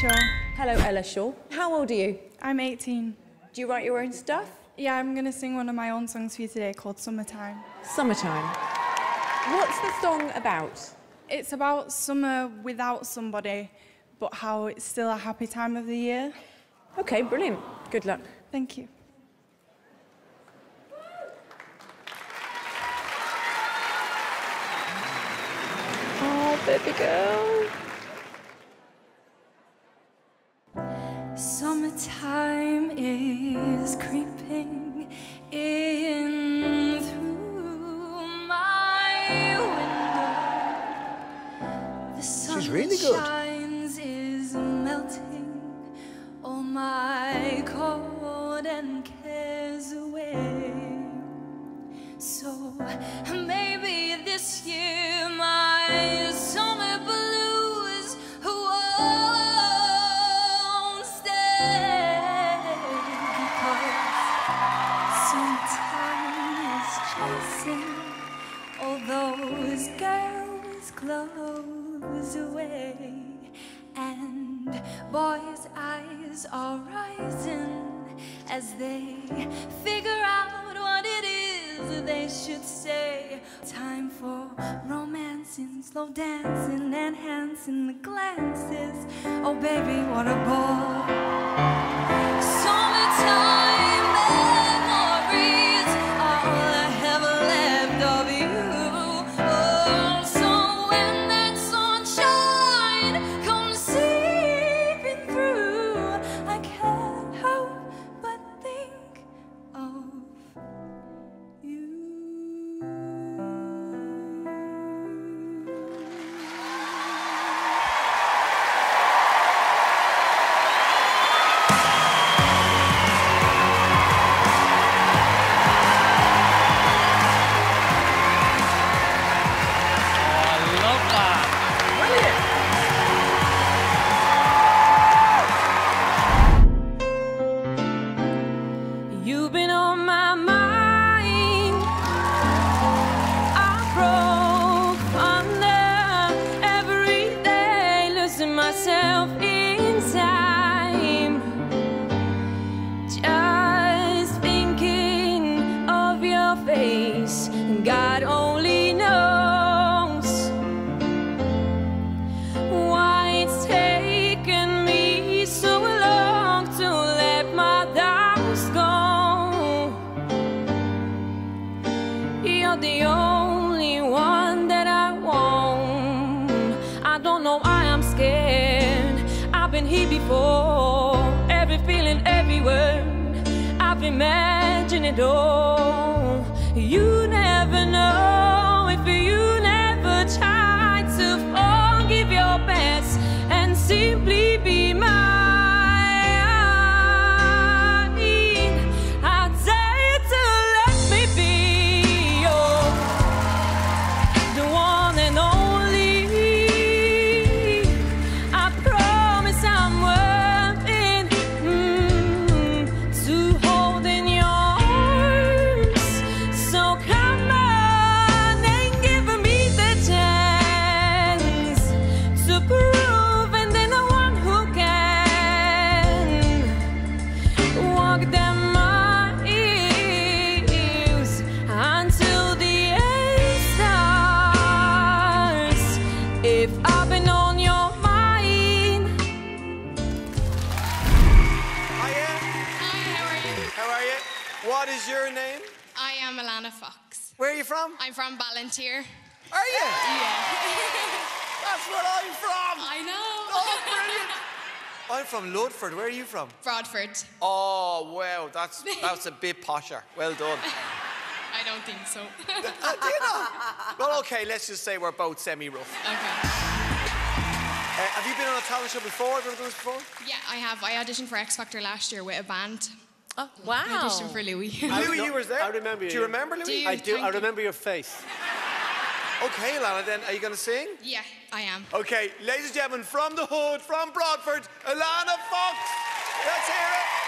Shaw. Hello, Ella Shaw. How old are you? I'm 18. Do you write your own stuff? Yeah, I'm going to sing one of my own songs for you today called Summertime. Summertime. What's the song about? It's about summer without somebody, but how it's still a happy time of the year. Okay, brilliant. Good luck. Thank you. Oh, baby girl. Summertime is creeping in through my window. The sun She's really good. shines is melting all my cold and cares away. So maybe this year boys' eyes are rising as they figure out what it is they should say. Time for romancing, slow dancing, enhancing the glances. Oh, baby, what a ball! Summertime memories where I'm from. I know. Oh, brilliant. I'm from Ludford. Where are you from? Bradford. Oh, wow. That's that's a bit posher. Well done. I don't think so. Uh, do you know? Well, okay. Let's just say we're both semi-rough. okay. Uh, have you been on a talent show before? Have you ever done this before? Yeah, I have. I auditioned for X Factor last year with a band. Oh, I wow. auditioned for Louis. Louis, you were there. I remember you. Do you. you remember Louis? Do you? I do. Thank I you. remember your face. Okay, Lana. Then are you going to sing? yeah, I am. Okay, ladies and gentlemen, from the hood, from Broadford, Alana Fox. Let's hear it.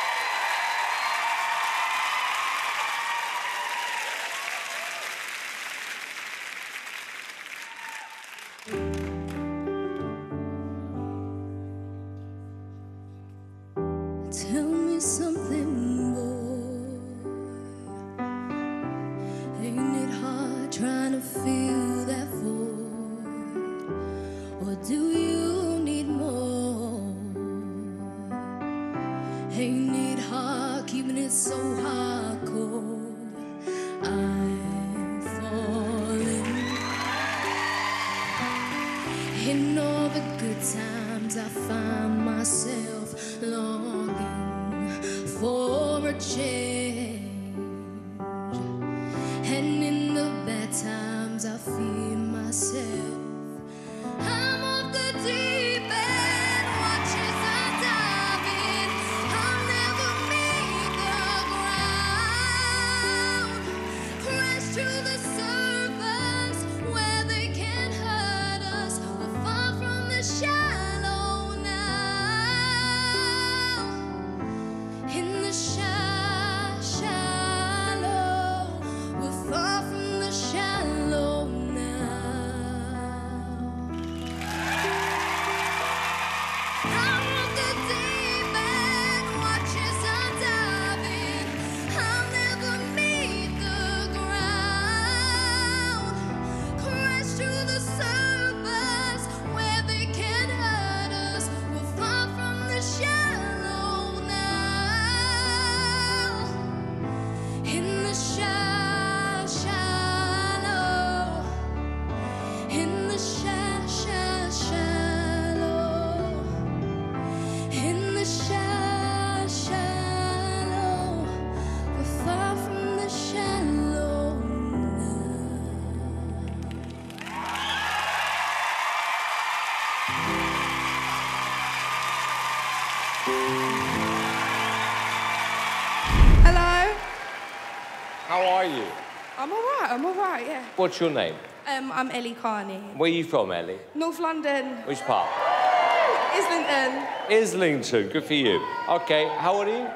What's your name? Um, I'm Ellie Carney. Where are you from, Ellie? North London, Which part? Islington. Islington. Good for you. Okay, how old are you?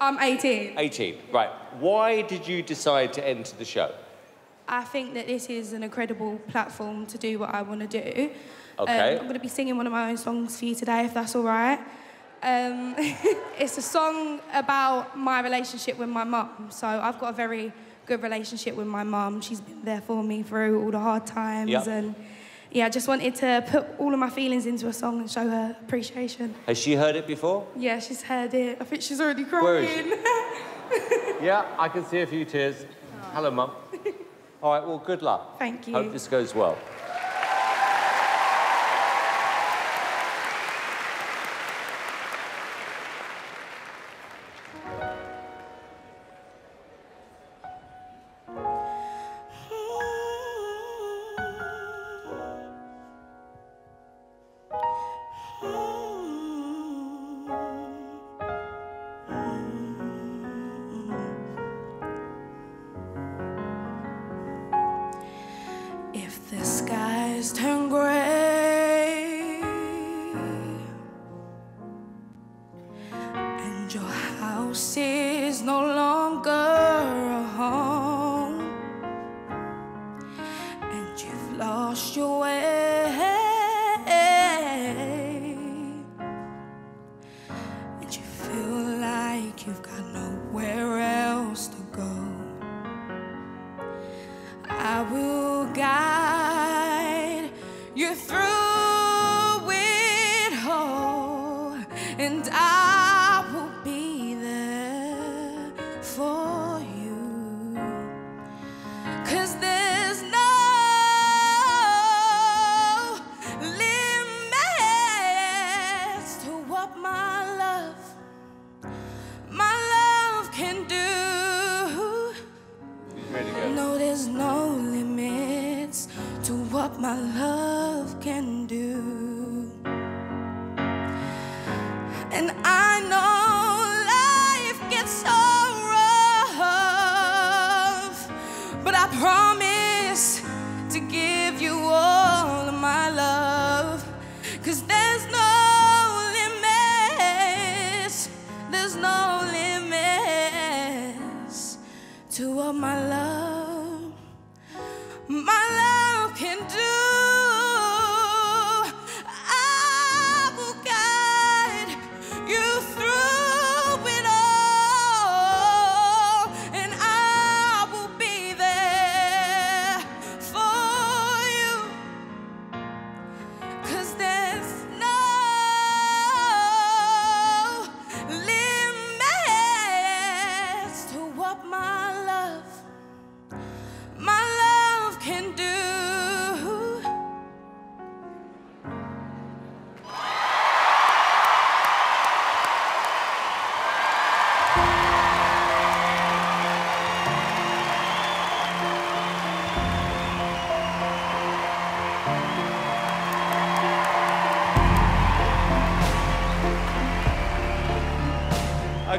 I'm 18. 18. Right. Why did you decide to enter the show? I think that this is an incredible platform to do what I want to do. Okay. Um, I'm going to be singing one of my own songs for you today, if that's all right. Um, it's a song about my relationship with my mum. So I've got a very good relationship with my mum. She's been there for me through all the hard times. Yep. And yeah, I just wanted to put all of my feelings into a song and show her appreciation. Has she heard it before? Yeah, she's heard it. I think she's already crying. Where is she? Yeah, I can see a few tears. Hello, Mum. All right, well, good luck. Thank you. Hope this goes well. The skies turn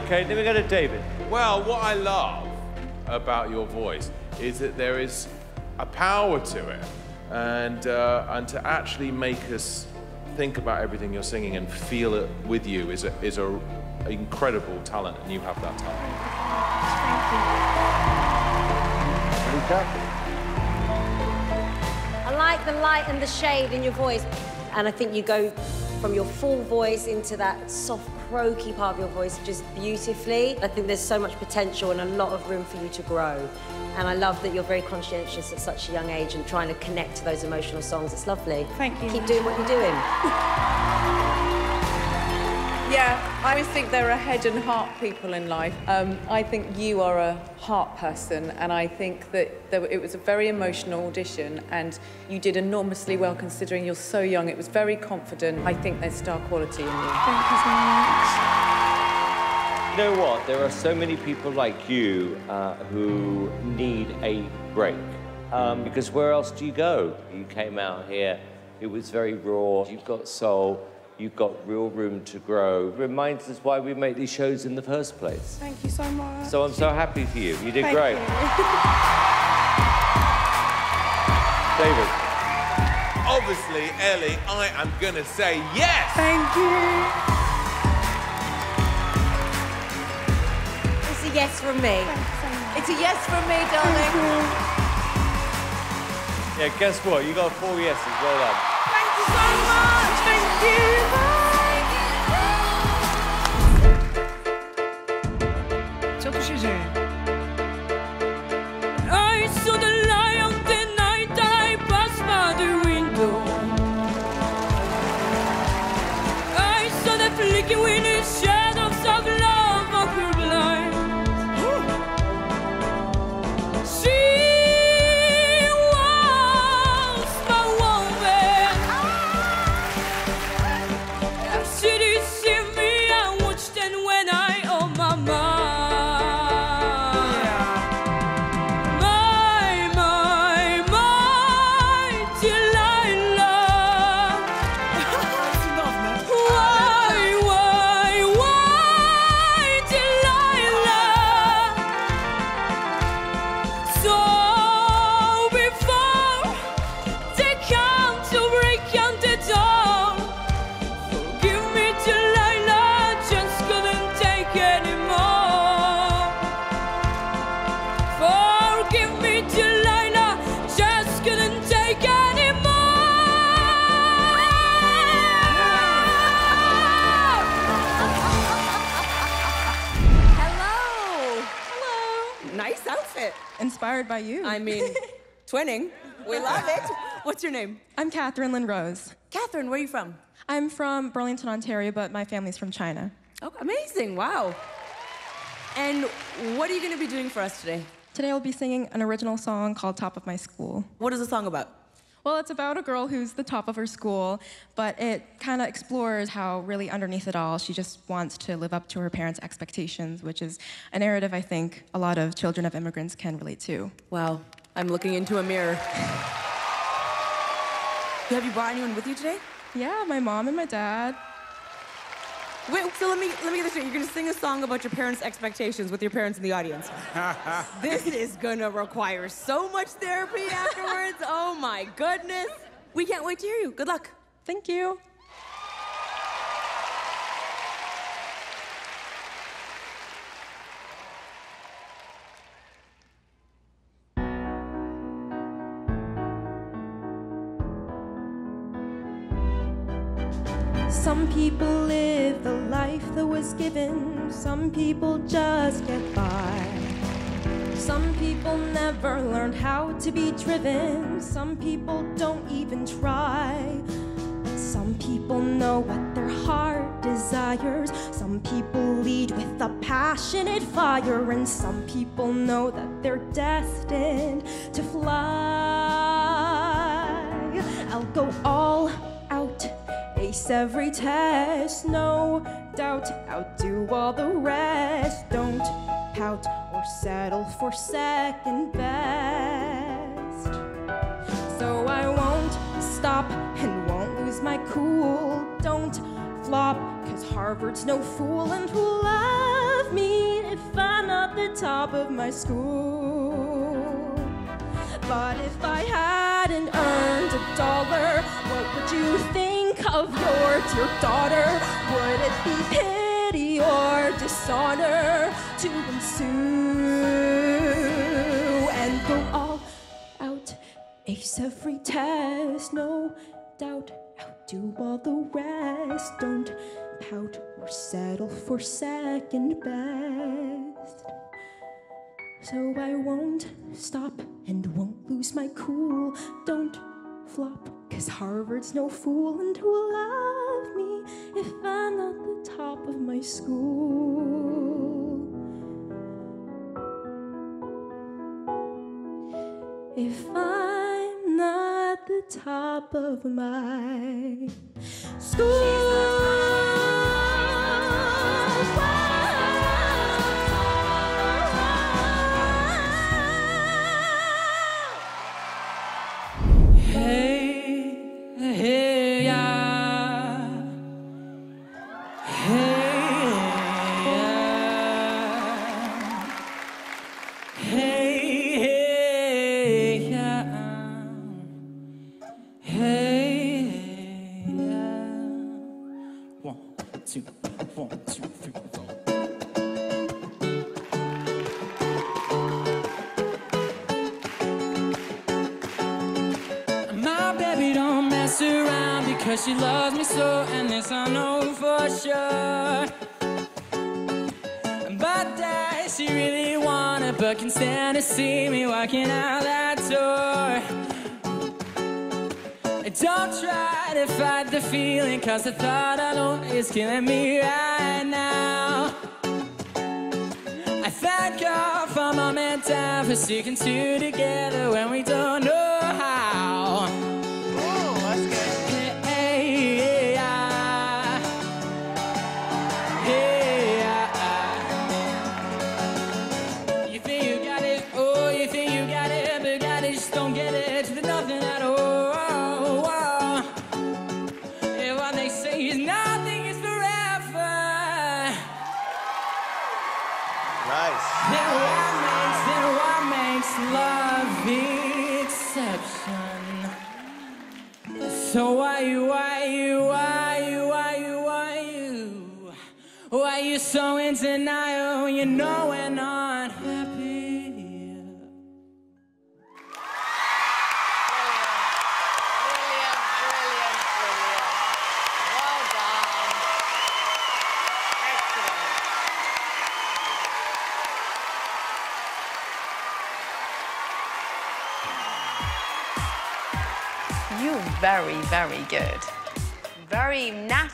Okay, then we go to David. Well, what I love about your voice is that there is a power to it, and uh, and to actually make us think about everything you're singing and feel it with you is a is a incredible talent, and you have that talent. Thank you. I like the light and the shade in your voice. And I think you go from your full voice into that soft, croaky part of your voice just beautifully. I think there's so much potential and a lot of room for you to grow. And I love that you're very conscientious at such a young age and trying to connect to those emotional songs. It's lovely. Thank you. Keep doing what you're doing. Yeah, I always think there are head and heart people in life. Um, I think you are a heart person, and I think that there, it was a very emotional audition, and you did enormously well considering you're so young. It was very confident. I think there's star quality in you. Thank you so much. You know what? There are so many people like you uh, who need a break. Um, because where else do you go? You came out here, it was very raw. You've got soul, you've got real room to grow. Reminds us why we make these shows in the first place. Thank you so much. So I'm so happy for you. You did Thank great. David. Obviously, Ellie, I am gonna say yes. Thank you. It's a yes from me. It's a yes from me, darling. Yeah, guess what? You got four yeses. Well done. You. By you. I mean, twinning. We love it. What's your name? I'm Katherine Lynn Rose. Katherine, where are you from? I'm from Burlington, Ontario, but my family's from China. Oh, amazing. Wow. And what are you going to be doing for us today? Today I'll be singing an original song called Top of My School. What is the song about? Well, it's about a girl who's the top of her school, but it kind of explores how, really, underneath it all, she just wants to live up to her parents' expectations, which is a narrative I think a lot of children of immigrants can relate to. Wow. I'm looking into a mirror. Have you brought anyone with you today? Yeah, my mom and my dad. Wait, so let me let me get this straight. You're gonna sing a song about your parents' expectations with your parents in the audience. this is gonna require so much therapy afterwards. Oh my goodness. We can't wait to hear you. Good luck. Thank you. People live the life that was given, some people just get by. Some people never learned how to be driven, some people don't even try. But Some people know what their heart desires, some people lead with a passionate fire, and some people know that they're destined to fly. I'll go all ace every test, no doubt. Outdo all the rest. Don't pout or settle for second best. So I won't stop and won't lose my cool. Don't flop, cause Harvard's no fool and who'll love me if I'm not the top of my school. But if I hadn't earned a dollar, what would you think of your dear daughter? Would it be pity or dishonor to ensue and go all out? Ace every test, no doubt. Outdo all the rest. Don't pout or settle for second best. So I won't stop and won't lose my cool. Don't flop, cause Harvard's no fool and who'll love me if I'm not the top of my school. If I'm not the top of my Hey, see me walking out that door. Don't try to fight the feeling, cause the thought alone is killing me right now. I thank God for mom and for sticking two together when we don't know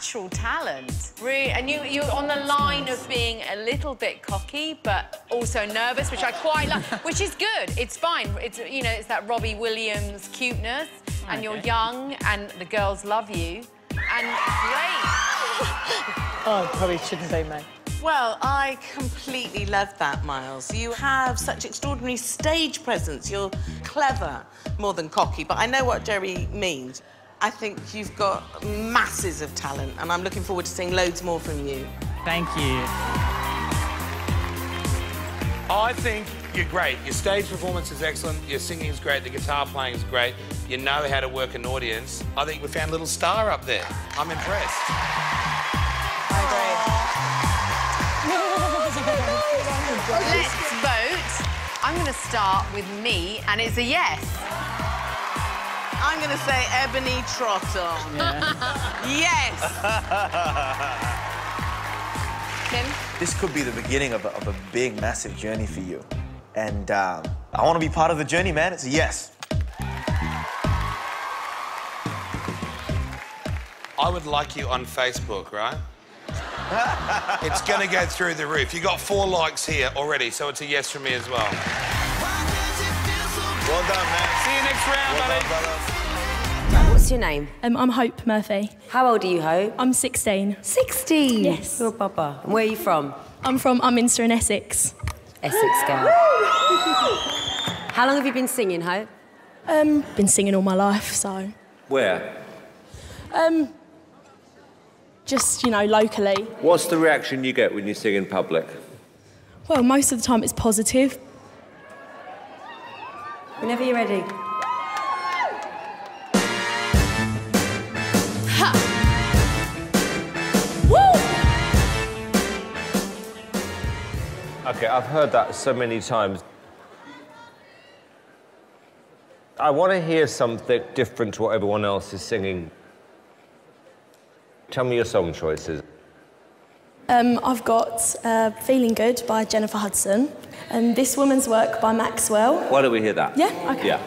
natural talent. Really, and you, you're on the line of being a little bit cocky, but also nervous, which I quite like, which is good. It's fine. It's, you know, it's that Robbie Williams cuteness, and you're young, and the girls love you, and great. Oh, I probably shouldn't say May. Well, I completely love that, Miles. You have such extraordinary stage presence. You're clever, more than cocky, but I know what Geri means. I think you've got masses of talent, and I'm looking forward to seeing loads more from you. Thank you. I think you're great. Your stage performance is excellent. Your singing is great. The guitar playing is great. You know how to work an audience. I think we found a little star up there. I'm impressed. Let's vote. I'm going to start with me, and it's a yes. I'm going to say Ebony Trotton. yes. Tim? This could be the beginning of a, of a big, massive journey for you. And um, I want to be part of the journey, man. It's a yes. I would like you on Facebook, right? it's going to go through the roof. You got four likes here already, so it's a yes from me as well. Well done, man. See you next round, buddy. What's your name? Um, I'm Hope Murphy. How old are you, Hope? I'm 16. 16? Yes. You're a baba. And where are you from? I'm from Upminster in Essex. Essex girl. How long have you been singing, Hope? Um, been singing all my life, so. Where? Um, just, you know, locally. What's the reaction you get when you sing in public? Well, most of the time it's positive. Whenever you're ready. Okay, I've heard that so many times. I want to hear something different to what everyone else is singing. Tell me your song choices. Um, I've got uh, Feeling Good by Jennifer Hudson and This Woman's Work by Maxwell. Why don't we hear that? Yeah, okay. Yeah.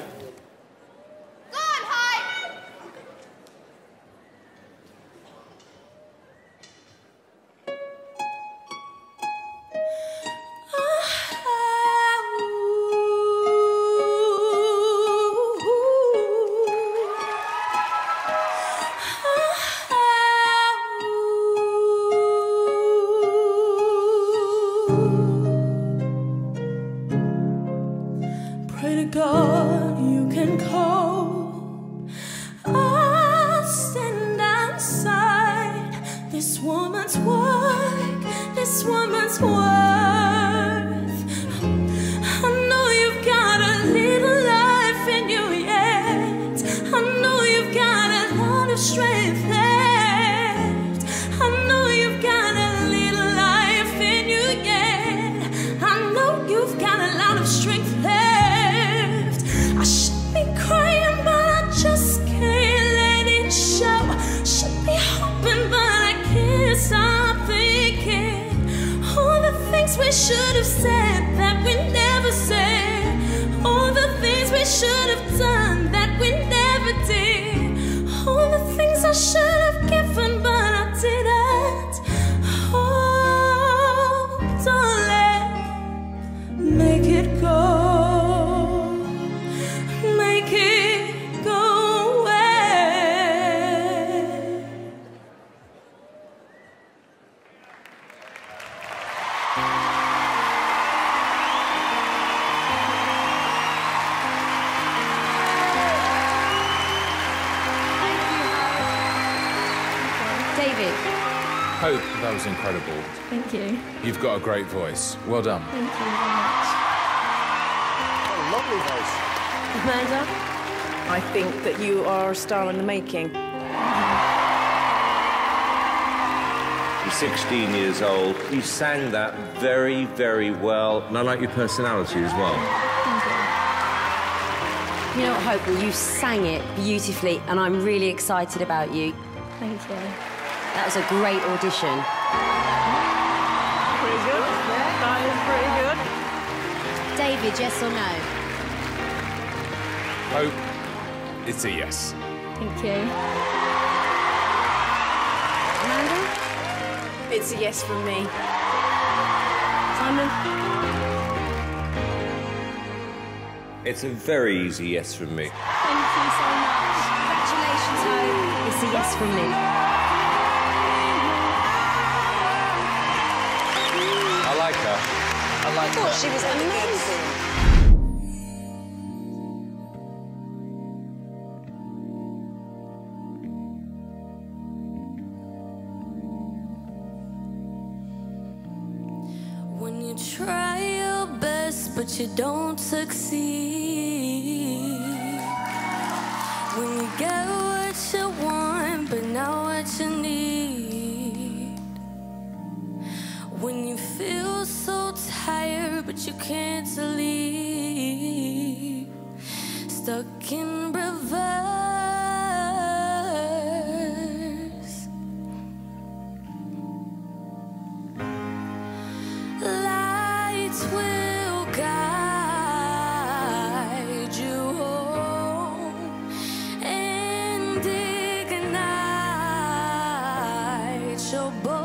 16 years old. You sang that very, very well. And I like your personality as well. You know what, Hope? You sang it beautifully, and I'm really excited about you. Thank you. That was a great audition. Pretty good. Yeah, that is pretty good. David, yes or no? Hope, it's a yes. Thank you. It's a yes from me. Simon? It's a very easy yes from me. Thank you so much. Congratulations, Hope. It's a yes from me. I like her. I like thought her. she was amazing. But you don't succeed. When you get your bones,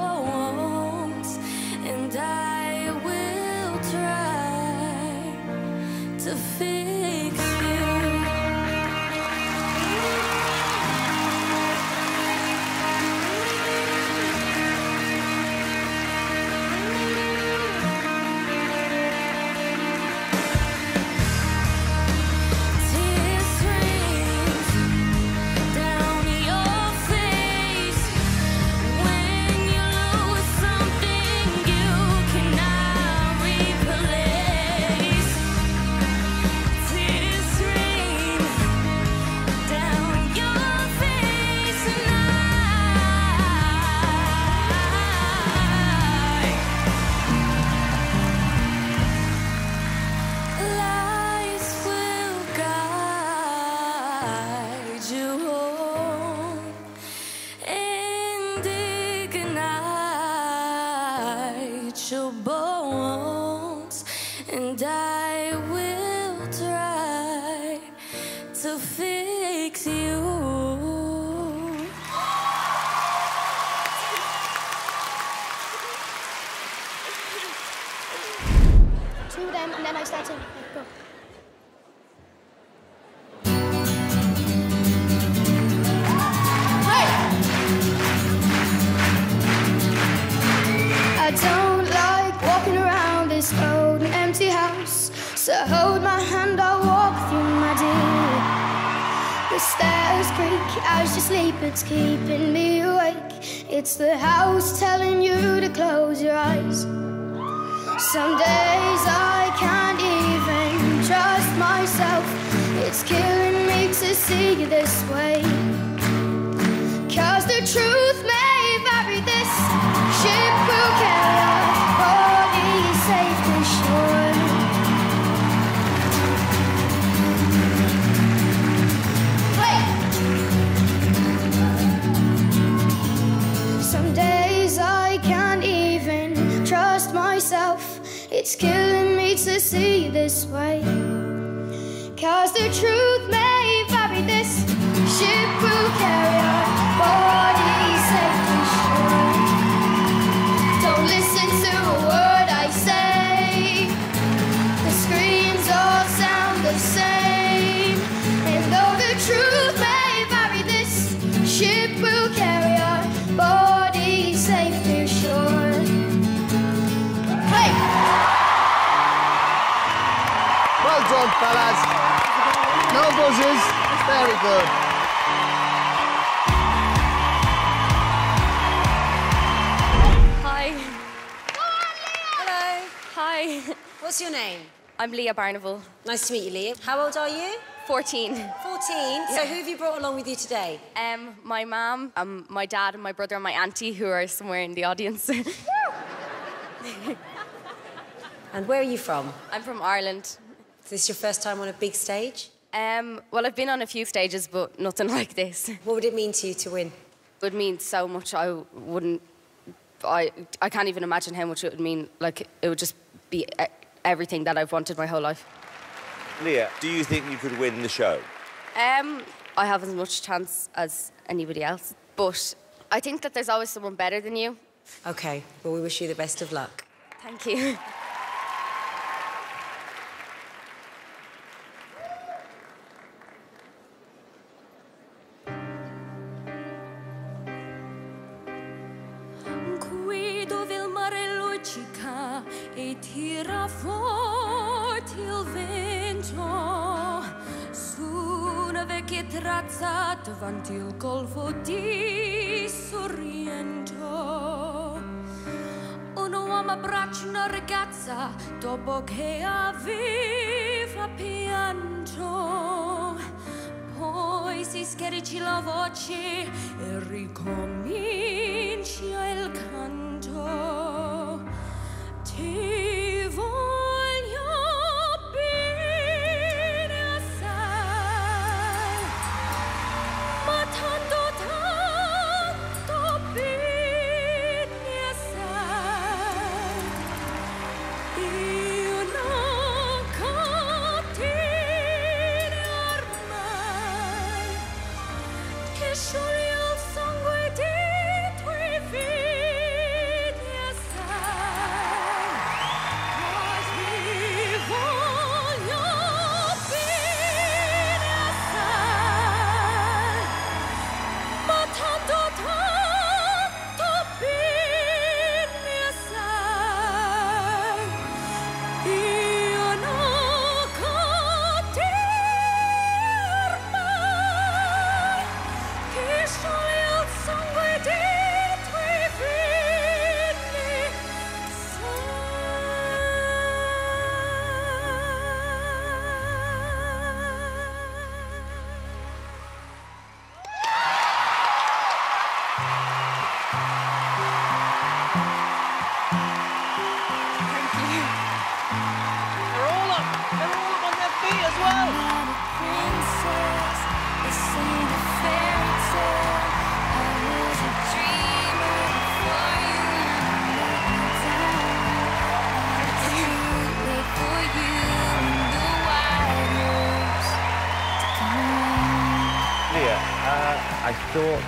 Barniville. Nice to meet you, Leah. How old are you? 14. 14. So who have you brought along with you today? Um, my mum, um, my dad, and my brother and my auntie, who are somewhere in the audience. And where are you from? I'm from Ireland. Is this your first time on a big stage? Um, well, I've been on a few stages, but nothing like this. What would it mean to you to win? It would mean so much. I wouldn't. I I can't even imagine how much it would mean. Like it would just be everything that I've wanted my whole life. Leah, do you think you could win the show? Um, I have as much chance as anybody else, but I think that there's always someone better than you. Okay, well, we wish you the best of luck. Thank you. e tira forte il vento su una vecchia terrazza davanti al golfo di Sorrento. Un uomo abbraccia una ragazza dopo che aveva pianto. Poi si schiarici la voce e ricomincia il canto. Ti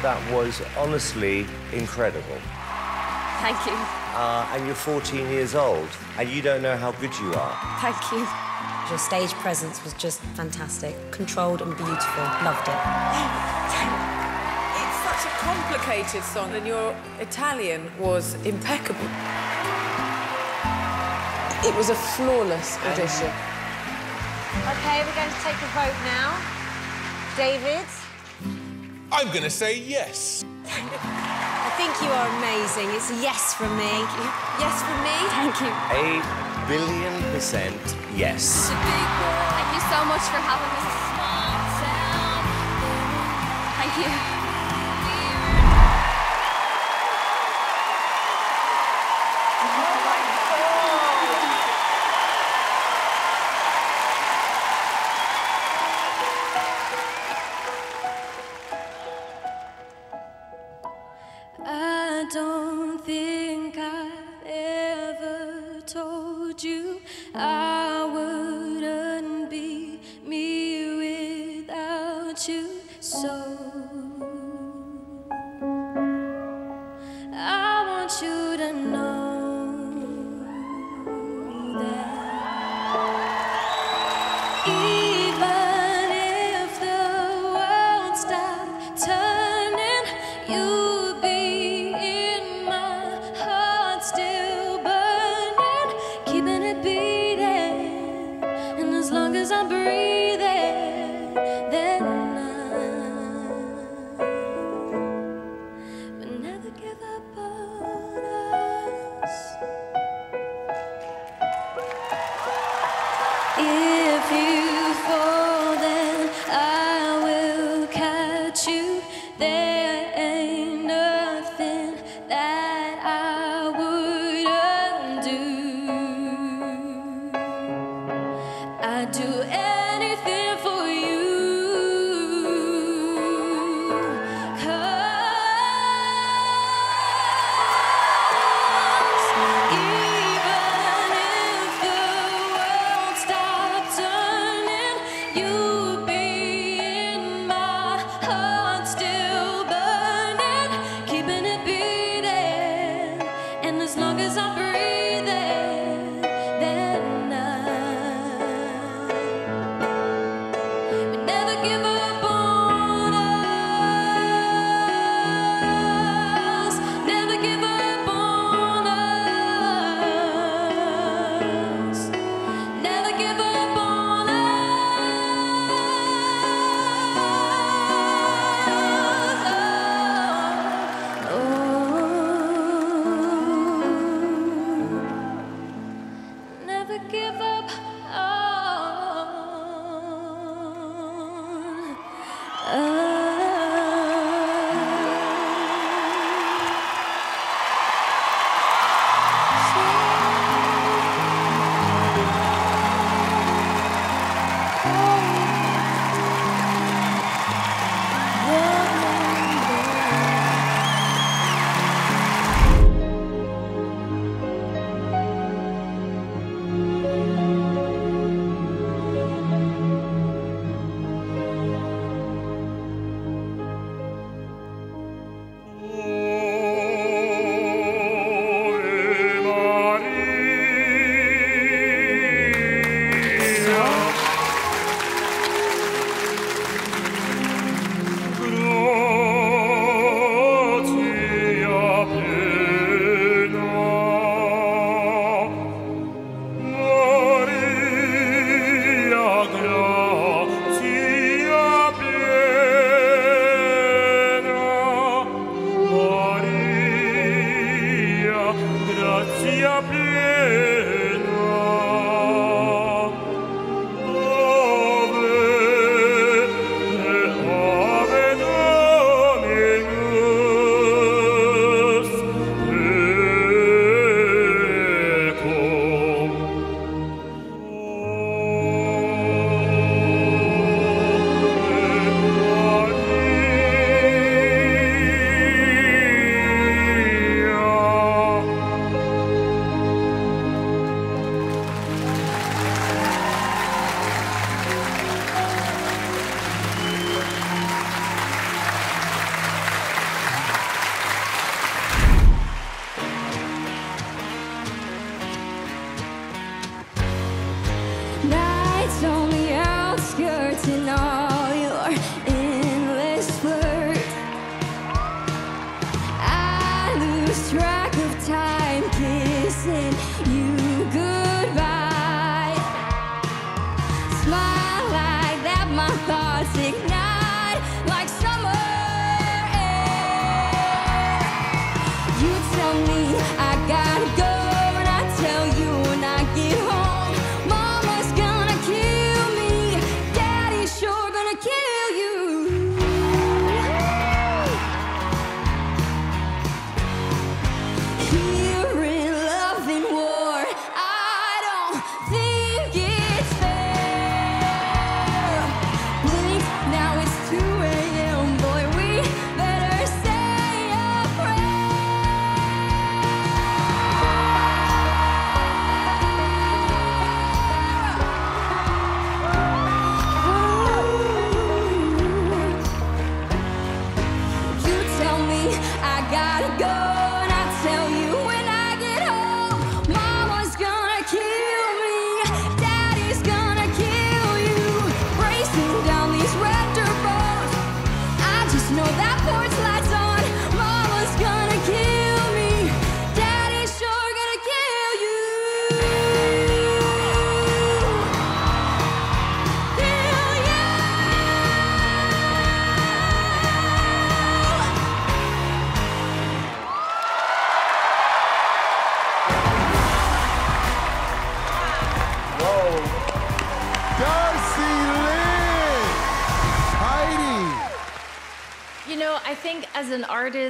that was honestly incredible. Thank you. Uh, and you're 14 years old, and you don't know how good you are. Thank you. Your stage presence was just fantastic, controlled and beautiful. Loved it. It's such a complicated song, and your Italian was impeccable. It was a flawless audition. Okay, we're going to take a vote now. David, I'm going to say yes. I think you are amazing. It's a yes from me. Yes from me. Thank you. A billion percent yes. Thank you so much for having me. Thank you.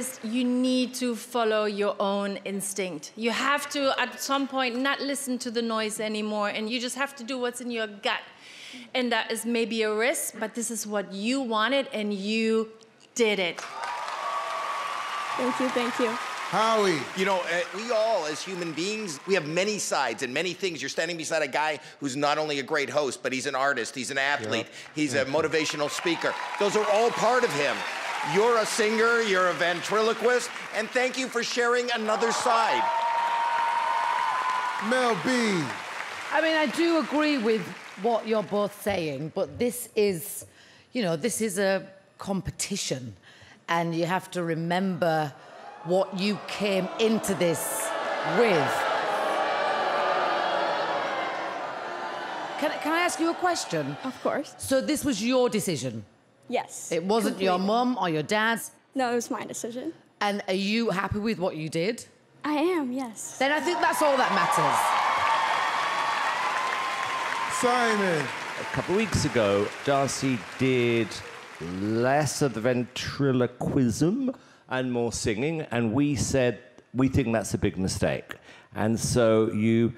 Artist, you need to follow your own instinct. You have to, at some point, not listen to the noise anymore, and you just have to do what's in your gut. And that is maybe a risk, but this is what you wanted, and you did it. Thank you, thank you. Howie. You know, uh, we all, as human beings, we have many sides and many things. You're standing beside a guy who's not only a great host, but he's an artist, he's an athlete, he's a motivational speaker. Those are all part of him. You're a singer, you're a ventriloquist, and thank you for sharing another side. Mel B. I mean, I do agree with what you're both saying, but this is, you know, this is a competition, and you have to remember what you came into this with. Can, can I ask you a question? Of course. So this was your decision? Yes. It wasn't your completely. mum or your dad's? No, it was my decision. And are you happy with what you did? I am, yes. Then I think that's all that matters. Simon. A couple of weeks ago, Darci did less of the ventriloquism and more singing, and we said we think that's a big mistake. And so you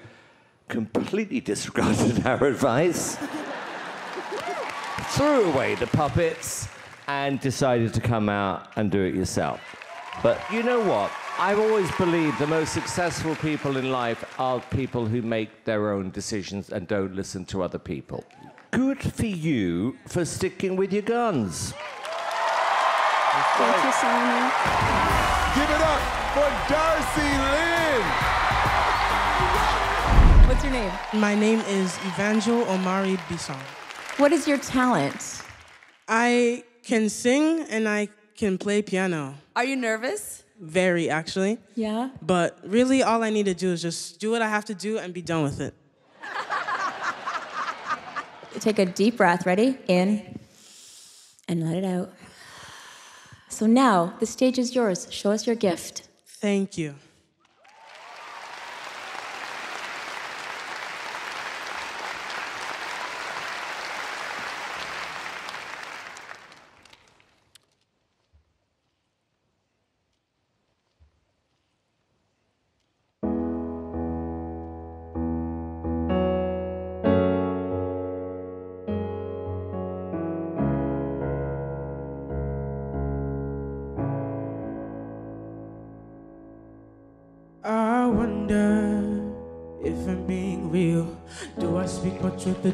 completely disregarded our advice, threw away the puppets, and decided to come out and do it yourself. But you know what? I've always believed the most successful people in life are people who make their own decisions and don't listen to other people. Good for you for sticking with your guns. Thank you, Simon. Give it up for Darci Lynne! What's your name? My name is Evangel Omari Bisson. What is your talent? I can sing and I can play piano. Are you nervous? Very, actually. Yeah. But really, all I need to do is just do what I have to do and be done with it. Take a deep breath. Ready? In and let it out. So now the stage is yours. Show us your gift. Thank you.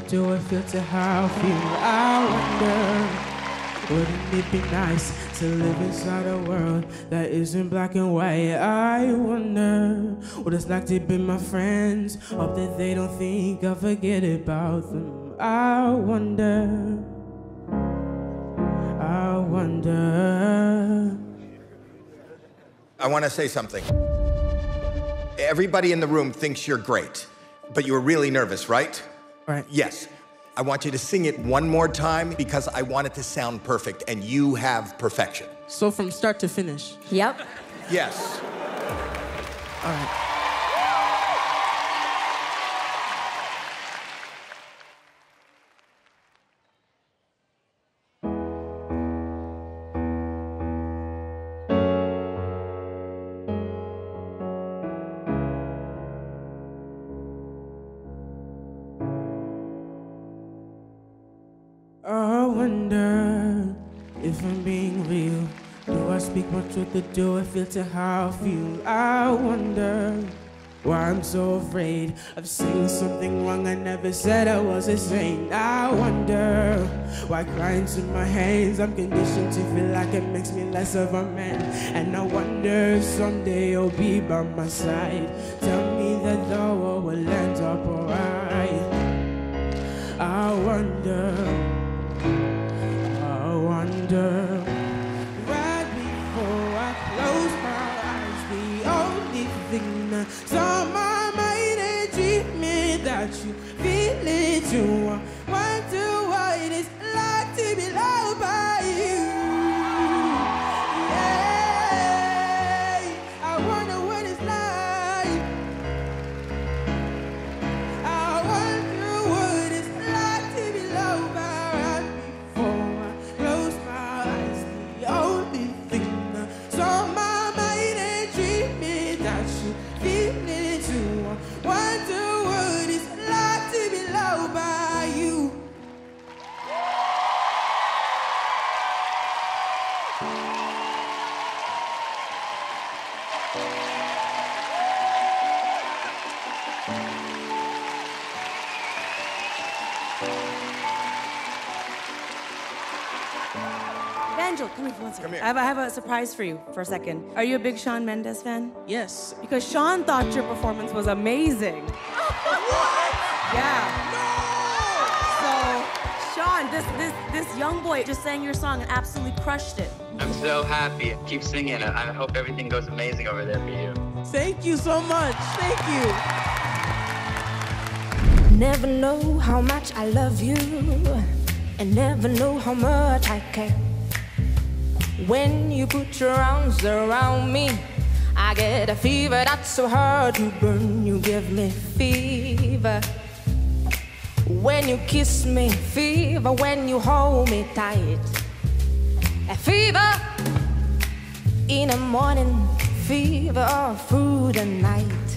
Do I filter how I feel? I wonder, wouldn't it be nice to live inside a world that isn't black and white? I wonder what it's like to be my friends. Hope that they don't think I forget about them. I wonder I wonder. I want to say something. Everybody in the room thinks you're great, but you were really nervous, right? Right. Yes. I want you to sing it one more time because I want it to sound perfect, and you have perfection. So from start to finish. Yep. Yes. All right. Wonder if I'm being real. Do I speak my truth or do I filter how I feel? I wonder why I'm so afraid of saying something wrong. I never said I was a saint. I wonder why crying to my hands. I'm conditioned to feel like it makes me less of a man. And I wonder if someday you'll be by my side. Tell me that the world will end up alright. I wonder. Wonder. Right before I close my eyes, the only thing that's on my mind is dreaming that you feel it too. Come here for one second. I, have, I have a surprise for you for a second. Are you a big Shawn Mendes fan? Yes. Because Shawn thought your performance was amazing. what? yeah. No! So, Shawn, this this this young boy just sang your song and absolutely crushed it. I'm so happy. Keep singing. I hope everything goes amazing over there for you. Thank you so much. Thank you. Never know how much I love you, and never know how much I care. When you put your arms around me, I get a fever that's so hard to burn. You give me fever. When you kiss me, fever. When you hold me tight, a fever. In the morning, fever through the night.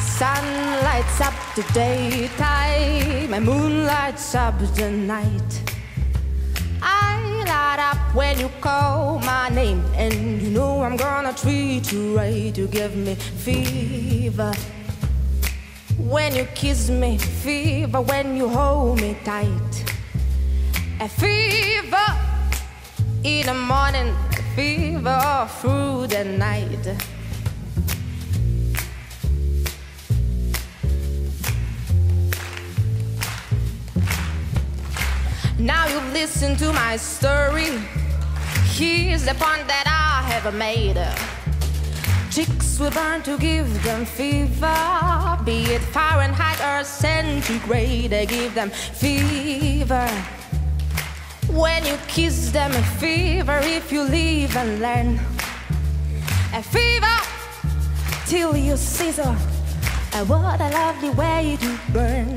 Sun lights up the daytime, and moon lights up the night. I light up when you call my name, and you know I'm gonna treat you right. You give me fever. When you kiss me, fever. When you hold me tight, a fever. In the morning, fever through the night. Now you listen to my story. Here's the point that I have made. Chicks will burn to give them fever, be it Fahrenheit or centigrade. They give them fever. When you kiss them, a fever. If you leave and learn, a fever till you sizzle. And what a lovely way to burn.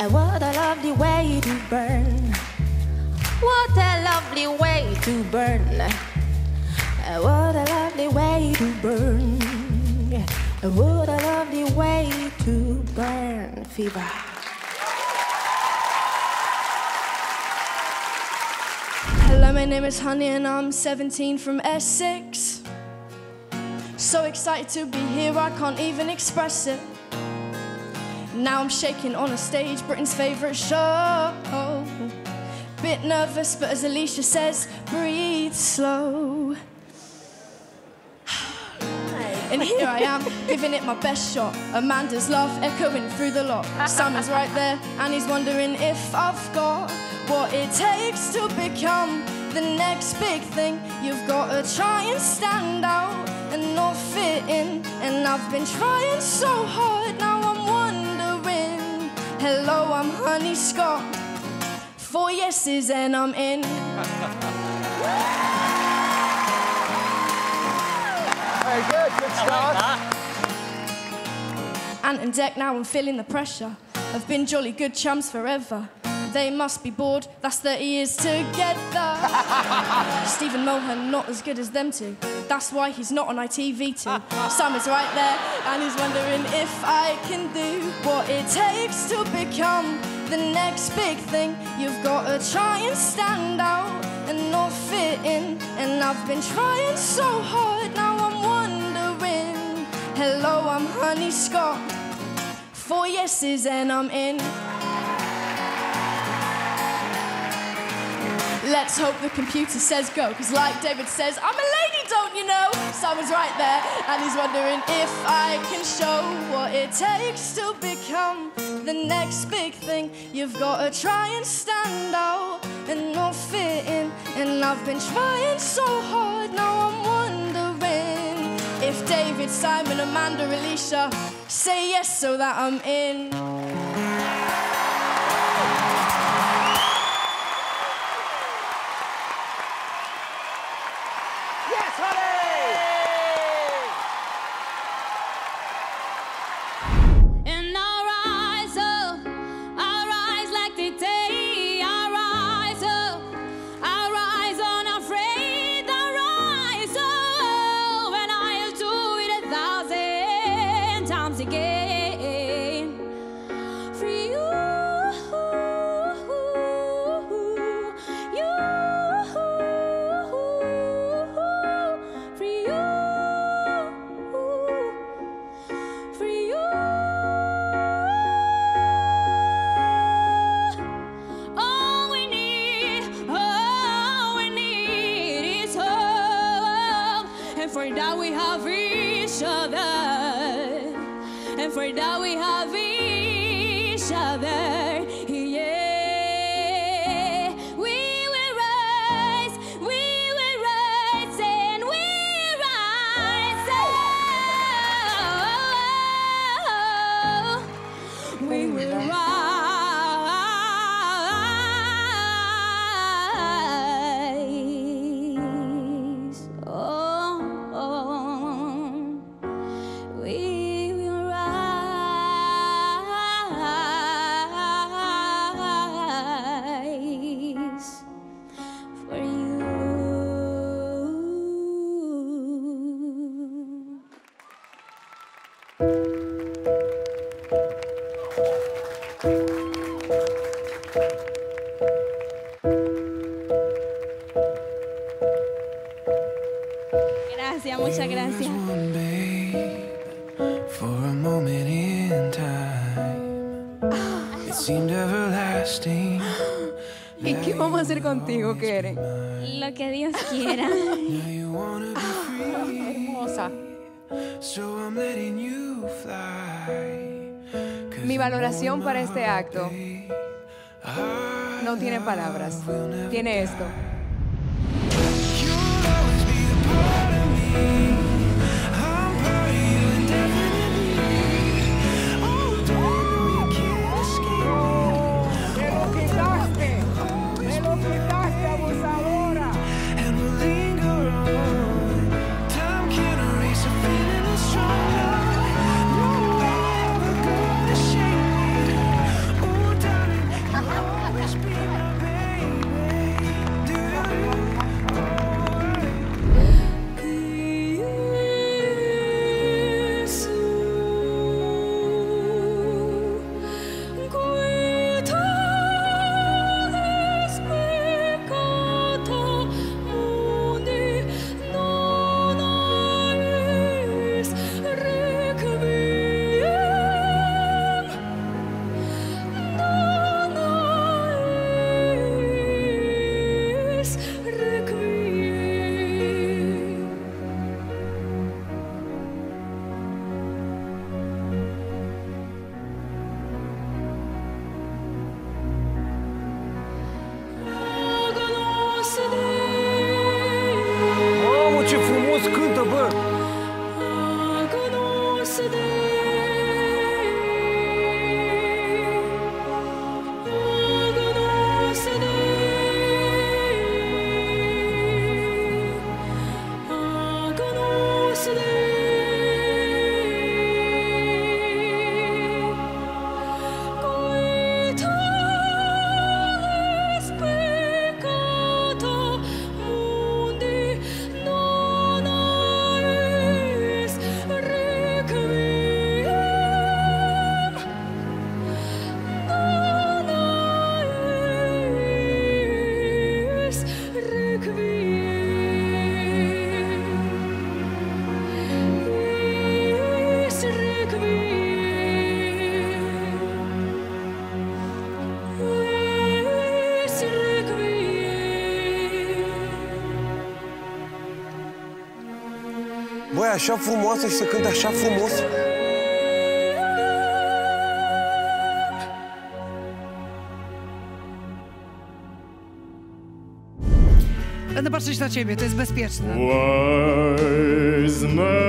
And what a lovely way to burn. What a lovely way to burn. And what a lovely way to burn. And what a lovely way to burn. Fever. Hello, my name is Honey and I'm 17 from Essex. So excited to be here, I can't even express it. Now I'm shaking on a stage, Britain's favourite show. Bit nervous, but as Alicia says, breathe slow. And here I am, giving it my best shot. Amanda's laugh echoing through the lot. Simon's right there, and he's wondering if I've got what it takes to become the next big thing. You've got to try and stand out and not fit in. And I've been trying so hard, now I'm. Hello, I'm Honey Scott. Four yeses and I'm in. Very good, good start. Ant and Dec, now I'm feeling the pressure. I've been jolly good chums forever. They must be bored, that's 30 years together. Stephen Mulhern, not as good as them two. That's why he's not on ITV2. Sam is right there, and he's wondering if I can do what it takes to become the next big thing. You've got to try and stand out and not fit in. And I've been trying so hard, now I'm wondering. Hello, I'm Honey Scott. Four yeses and I'm in. Let's hope the computer says go, because like David says, I'm a lady, don't you know? Simon's right there, and he's wondering if I can show what it takes to become the next big thing. You've got to try and stand out and not fit in. And I've been trying so hard, now I'm wondering if David, Simon, Amanda, Alicia say yes so that I'm in. Vamos a hacer contigo, Keren? Lo que Dios quiera. Hermosa. So I'm letting you fly. Mi valoración para este acto no tiene palabras. Tiene esto. Așa frumoasă și să cânte așa frumos. Będę patrzeć na ciebie, to jest bezpieczne. Wise men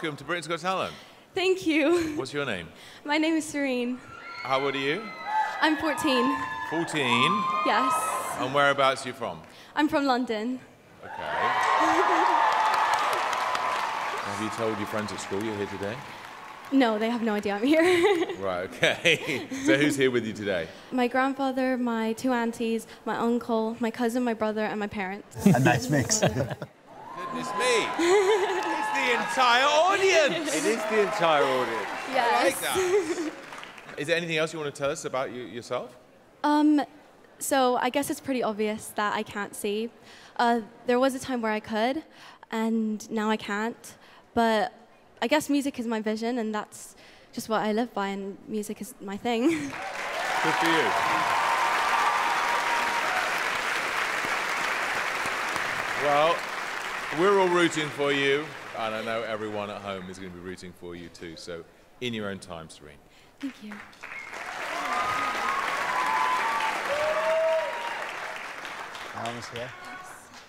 Welcome to Britain's Got Talent. Thank you. What's your name? My name is Sirine. How old are you? I'm 14. 14. Yes. And whereabouts are you from? I'm from London. Okay. Have you told your friends at school you're here today? No, they have no idea I'm here. Right, okay. so who's here with you today? my grandfather, my two aunties, my uncle, my cousin, my brother, and my parents. A nice mix. Goodness me. it's the entire audience. It is the entire audience. I like Yes. that. Is there anything else you want to tell us about you, yourself? Um, so I guess it's pretty obvious that I can't see. Uh, there was a time where I could, and now I can't. But I guess music is my vision, and that's just what I live by, and music is my thing. Good for you. Well, we're all rooting for you, and I know everyone at home is going to be rooting for you too. So, in your own time, Sirine. Thank you. Arms here.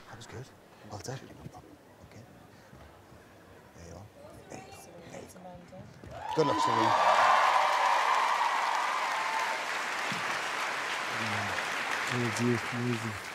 That was good. Well done. Okay. There you are. There you go. There you go. Good luck, Sirine. Meu Deus, que música.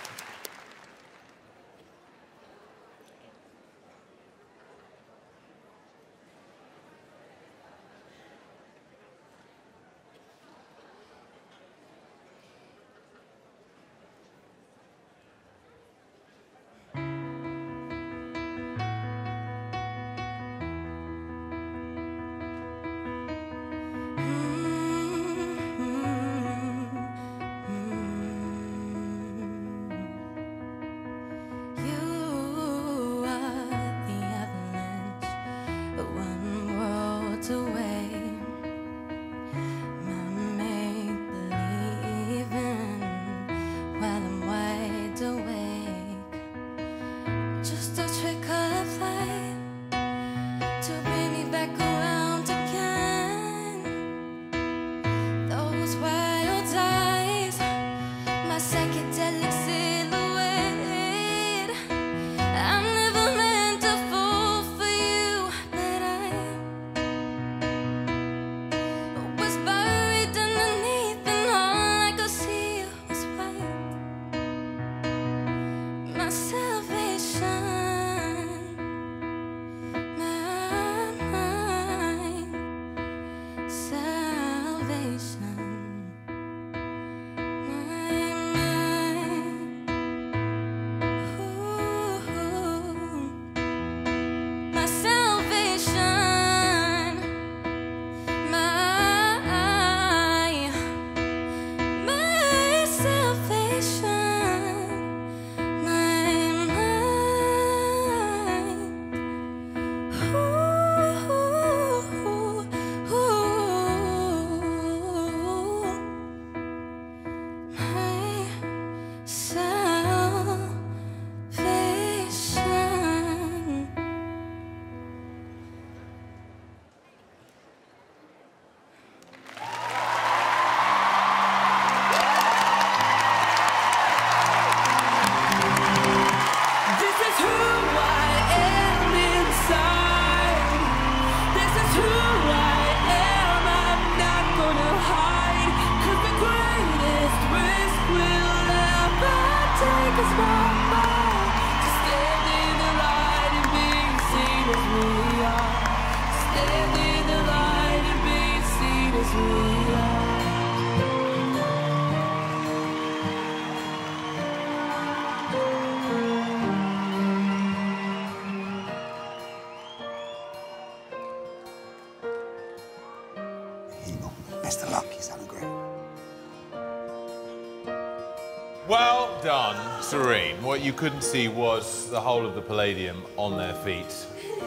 What you couldn't see was the whole of the Palladium on their feet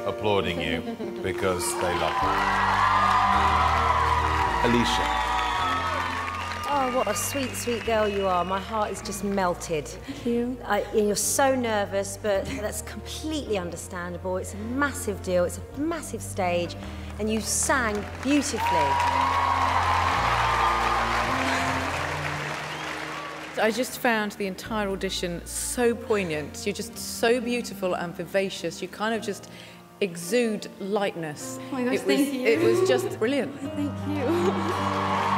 applauding you because they love you. Alicia. Oh, what a sweet, sweet girl you are. My heart is just melted. Thank you. I, you're so nervous, but that's completely understandable. It's a massive deal, it's a massive stage, and you sang beautifully. I just found the entire audition so poignant. You're just so beautiful and vivacious. You kind of just exude lightness. Oh my gosh, it was, thank you. It was just brilliant. Thank you.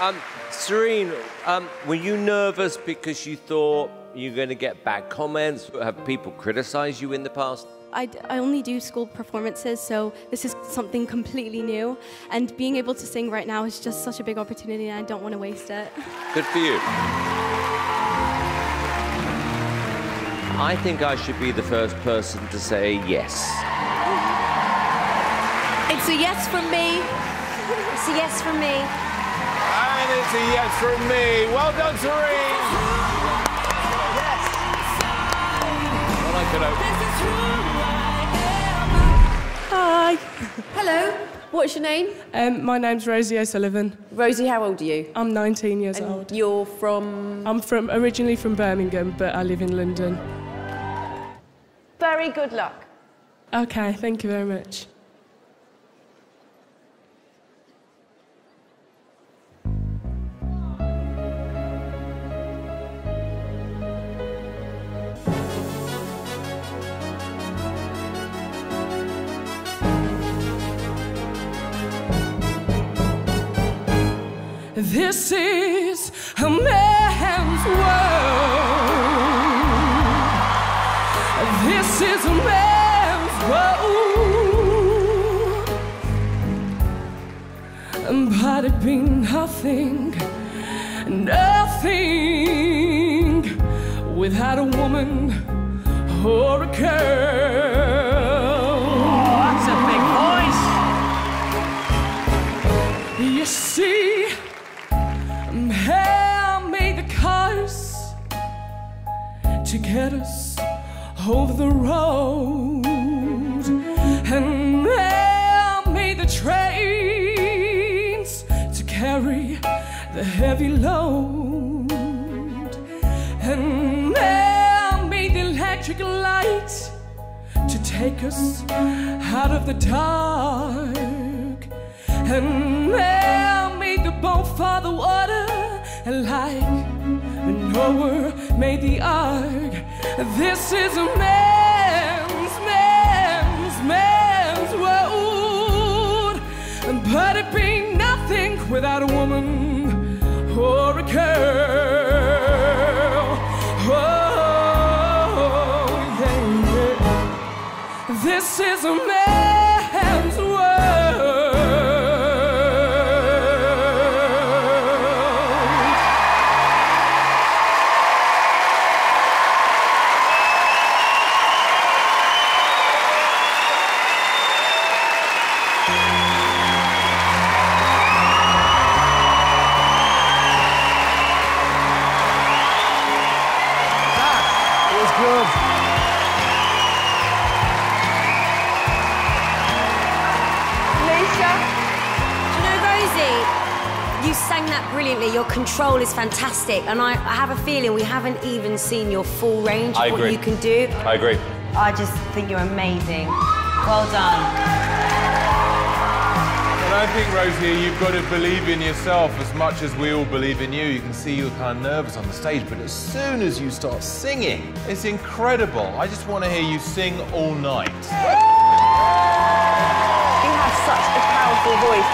Um, Sirine, um, were you nervous because you thought you were going to get bad comments? Have people criticized you in the past? I, d- I only do school performances, so this is something completely new. And being able to sing right now is just such a big opportunity, and I don't want to waste it. Good for you. I think I should be the first person to say yes. It's a yes from me. It's a yes from me. And it's a yes from me. Well done, Sirine. Well, I could open. Hi. Hello. What's your name? Um, my name's Rosie O'Sullivan. Rosie, how old are you? I'm 19 years And old. You're from. I'm from originally from Birmingham, but I live in London. Very good luck. Okay, thank you very much. This is a man's world. This is a man's world. But it be nothing, nothing without a woman or a girl. Oh, that's a big voice. You see, hell made the cars to get us over the road, and hell made the trains to carry the heavy load, and hell made the electric light to take us out of the dark. And hell made the boat for the water, like Noah made the ark. This is a man's, man's, man's world. But it be nothing without a woman or a girl. Oh, yeah, yeah. This is a man's control is fantastic. And I, I have a feeling we haven't even seen your full range of I what you can do. I agree. I just think you're amazing. Well done. And I think, Rosie, you've got to believe in yourself as much as we all believe in you. You can see you're kind of nervous on the stage, but as soon as you start singing, it's incredible. I just want to hear you sing all night. You have such a powerful voice.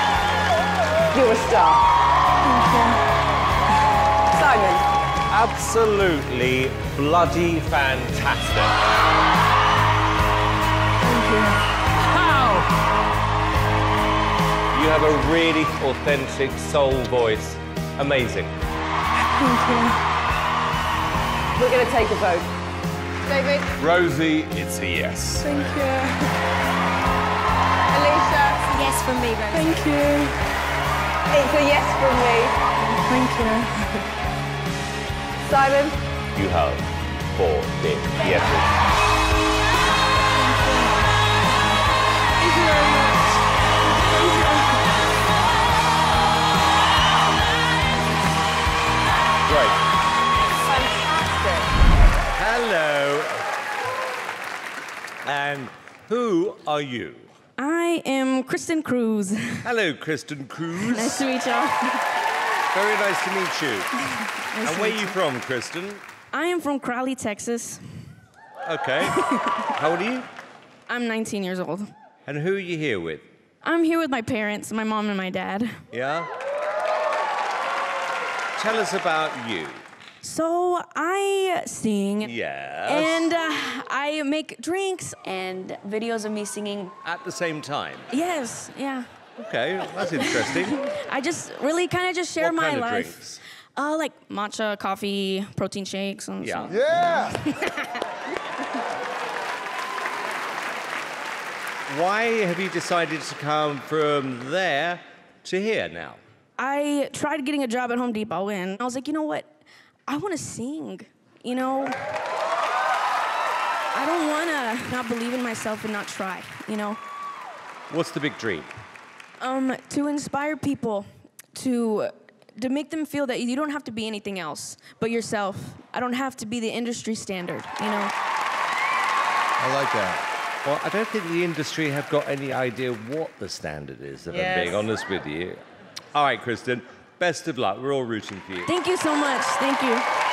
You're a star. Simon. Absolutely bloody fantastic. Thank You have a really authentic soul voice. Amazing. Thank you. We're going to take a vote. David. Rosie, it's a yes. Thank you. Alicia. yes from me, Rosie. Thank you. It's a yes from me. Thank you. Simon? You have four big yeses. Thank you very much. Great. Fantastic. Hello. And who are you? I am Kristen Cruz. Hello, Kristen Cruz. Nice to meet y'all. Very nice to meet you. and where are you from, Kristen? I am from Crowley, Texas. Okay. How old are you? I'm 19 years old. And who are you here with? I'm here with my parents, my mom and my dad. Yeah? Tell us about you. So I sing. Yes. And uh, I make drinks and videos of me singing. At the same time. Yes, yeah. Okay, that's interesting. I just really kind of just share What my kind of life. drinks? Uh, like matcha, coffee, protein shakes, and Yeah. stuff. Yeah. Why have you decided to come from there to here now? I tried getting a job at Home Depot and I was like, you know what? I want to sing. You know, I don't want to not believe in myself and not try, you know? What's the big dream? Um, to inspire people to to make them feel that you don't have to be anything else but yourself. I don't have to be the industry standard, you know? I like that. Well, I don't think the industry have got any idea what the standard is, if I'm being honest with you. All right, Kristen, best of luck. We're all rooting for you. Thank you so much. Thank you.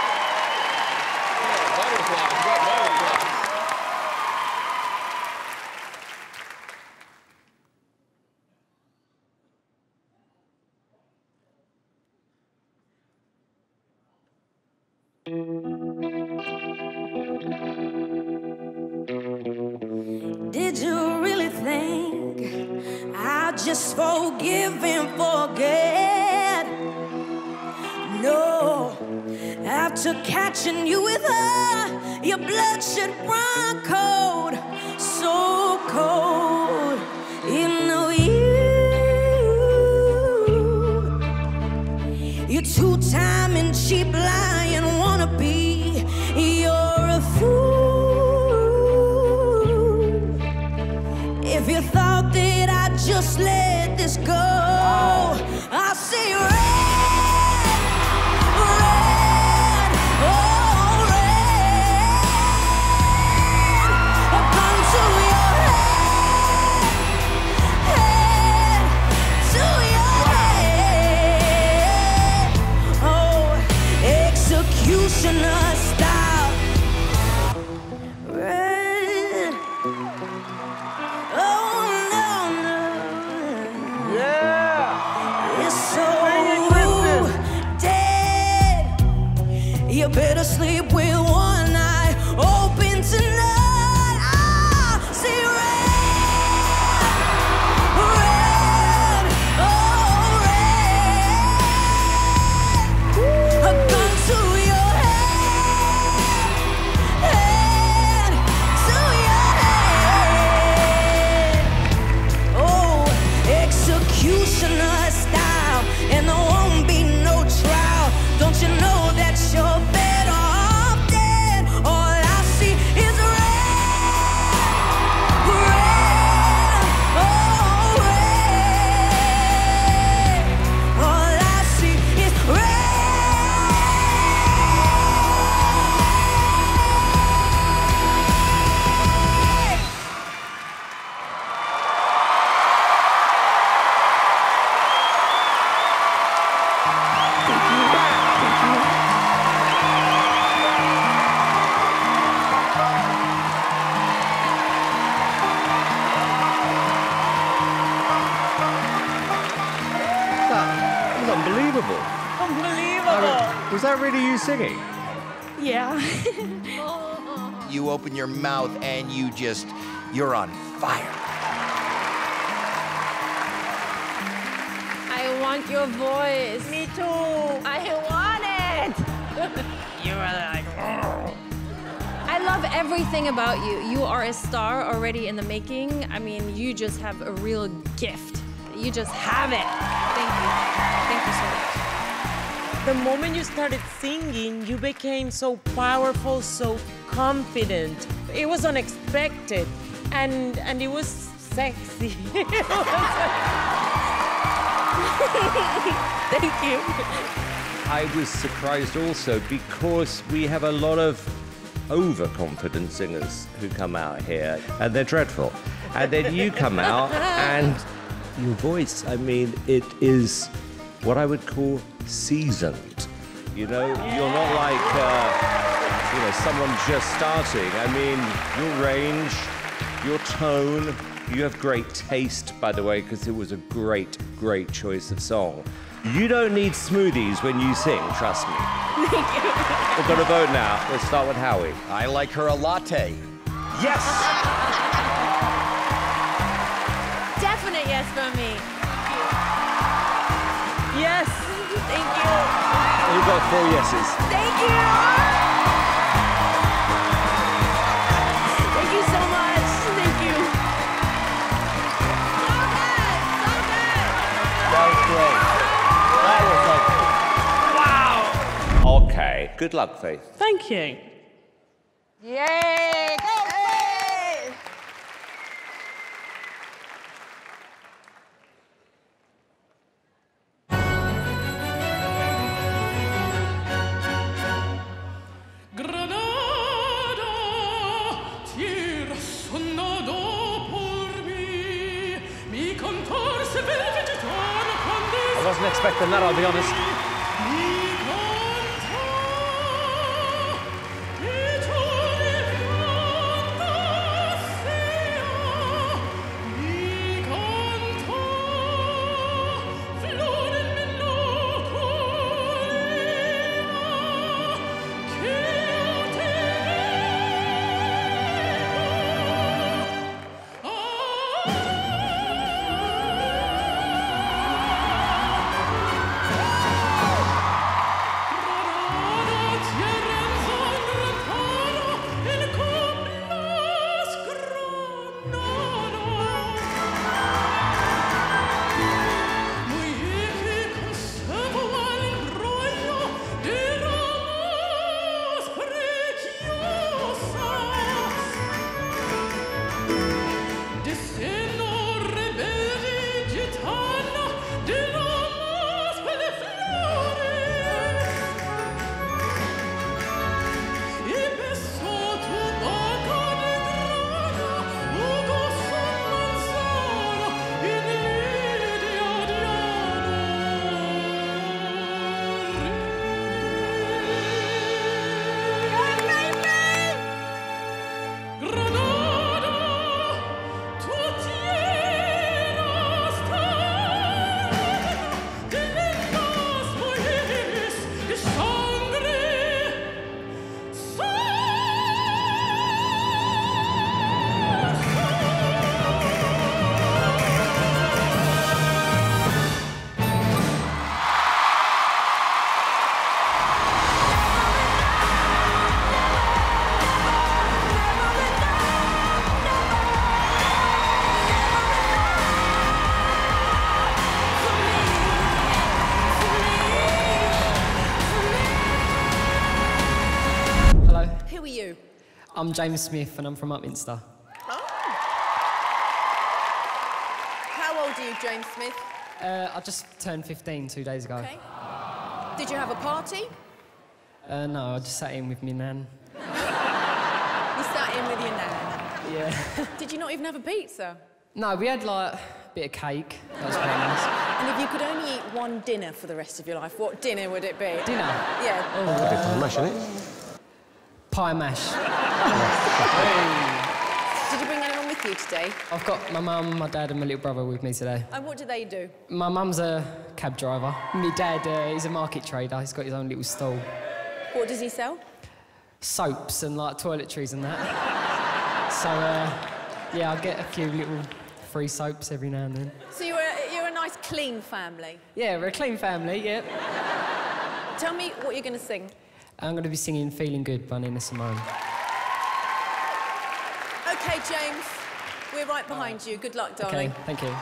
Have a real gift. You just have it. Thank you. Thank you so much. The moment you started singing, you became so powerful, so confident. It was unexpected, and and it was sexy. Thank you. I was surprised also because we have a lot of overconfident singers who come out here and they're dreadful. And then you come out and your voice, I mean, it is what I would call seasoned. You know, you're not like, uh, you know, someone just starting. I mean, your range, your tone, you have great taste, by the way, because it was a great, great choice of song. You don't need smoothies when you sing, trust me. Thank you. We're gonna vote now. Let's start with Howie. I like her a latte. Yes! Definite yes for me. Yes. Thank you. You've got four yeses. Thank you. Thank you so much. Thank you. So good. So good. That was great. That was like, wow. Okay, good luck, Faith. Thank you. Yay! Wasn't expecting that, I'll be honest. I'm James Smith and I'm from Upminster. How old are you, James Smith? Uh, I just turned 15 two days ago. Okay. Did you have a party? Uh, no, I just sat in with me nan. You sat in with your nan. Yeah. Did you not even have a pizza? no, we had like a bit of cake. That was quite nice. And if you could only eat one dinner for the rest of your life, what dinner would it be? Dinner? Yeah. Oh, mash, innit? Pie mash. Did you bring anyone with you today? I've got my mum, my dad, and my little brother with me today. And what do they do? My mum's a cab driver. My dad, uh, he's a market trader. He's got his own little stall. What does he sell? Soaps and like toiletries and that. so, uh, yeah, I get a few little free soaps every now and then. So you're a, you're a nice, clean family. Yeah, we're a clean family, yep. Tell me what you're going to sing. I'm going to be singing Feeling Good by Nina Simone. Okay, James, we're right behind you. Good luck, darling. Okay, thank you.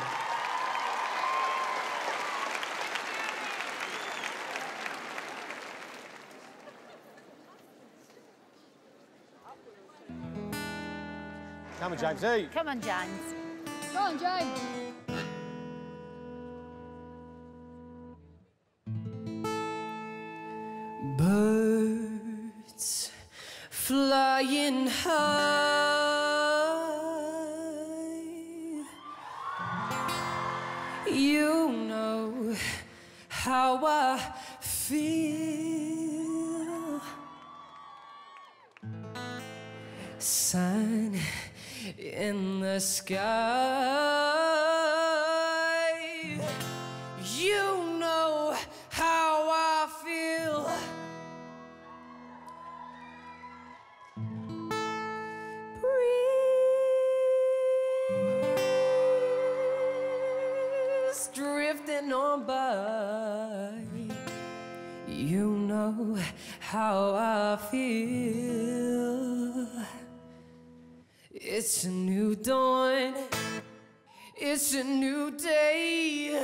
Come on, James. Come on, James. Come on, James. Birds flying high. You know how I feel. Sun in the sky. Drifting on by. You know how I feel. It's a new dawn. It's a new day.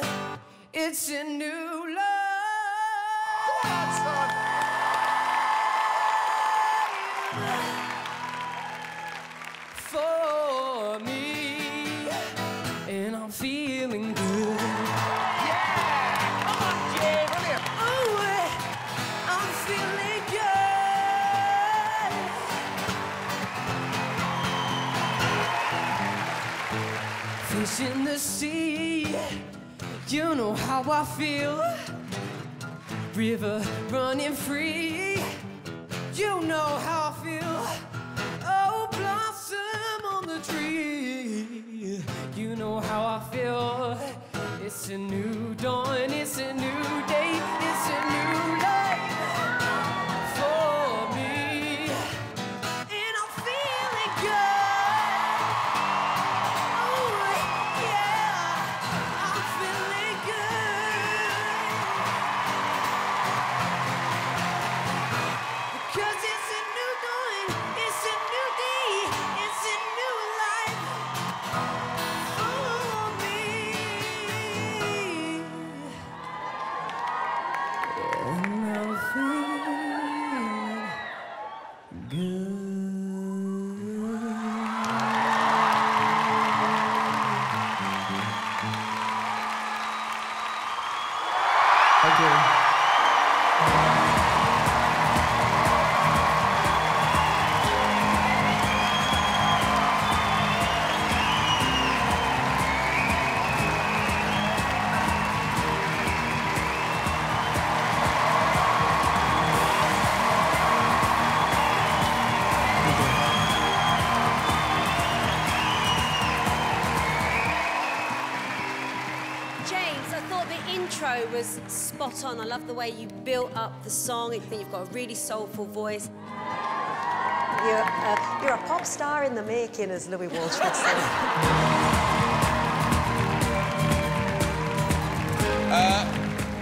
It's a new life. In the sea, you know how I feel. River running free, you know how I feel. Oh, blossom on the tree, you know how I feel. It's a new dawn, it's a new spot on. I love the way you built up the song. I think you've got a really soulful voice. You're, uh, you're a pop star in the making, as Louis Walsh would say. Uh,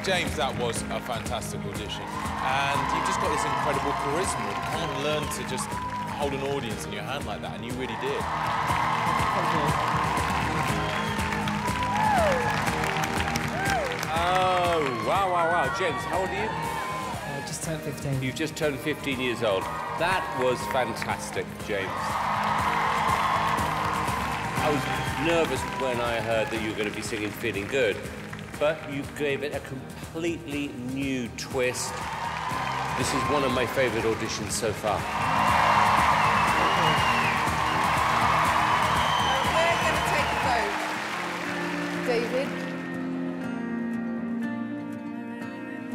James, that was a fantastic audition. And you've just got this incredible charisma. You can't learn to just hold an audience in your hand like that, and you really did. Oh, wow, wow, wow. James, how old are you? Uh, just turned 15. You've just turned 15 years old. That was fantastic, James. I was nervous when I heard that you were going to be singing Feeling Good, but you gave it a completely new twist. This is one of my favorite auditions so far.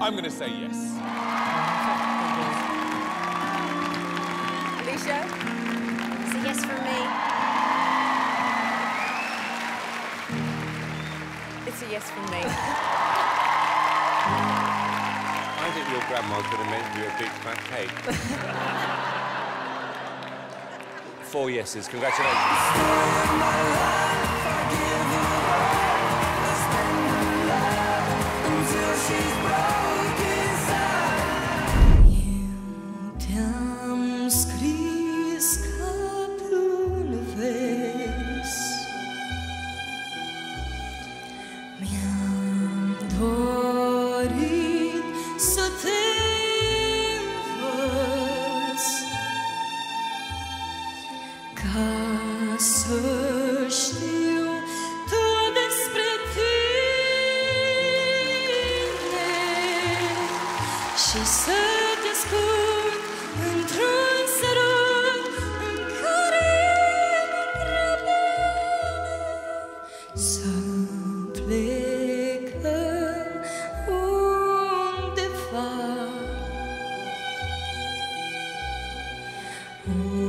I'm going to say yes. Alicia? It's a yes from me. It's a yes from me. I think your grandma's going to make you a big fat cake. Four yeses. Congratulations. Unde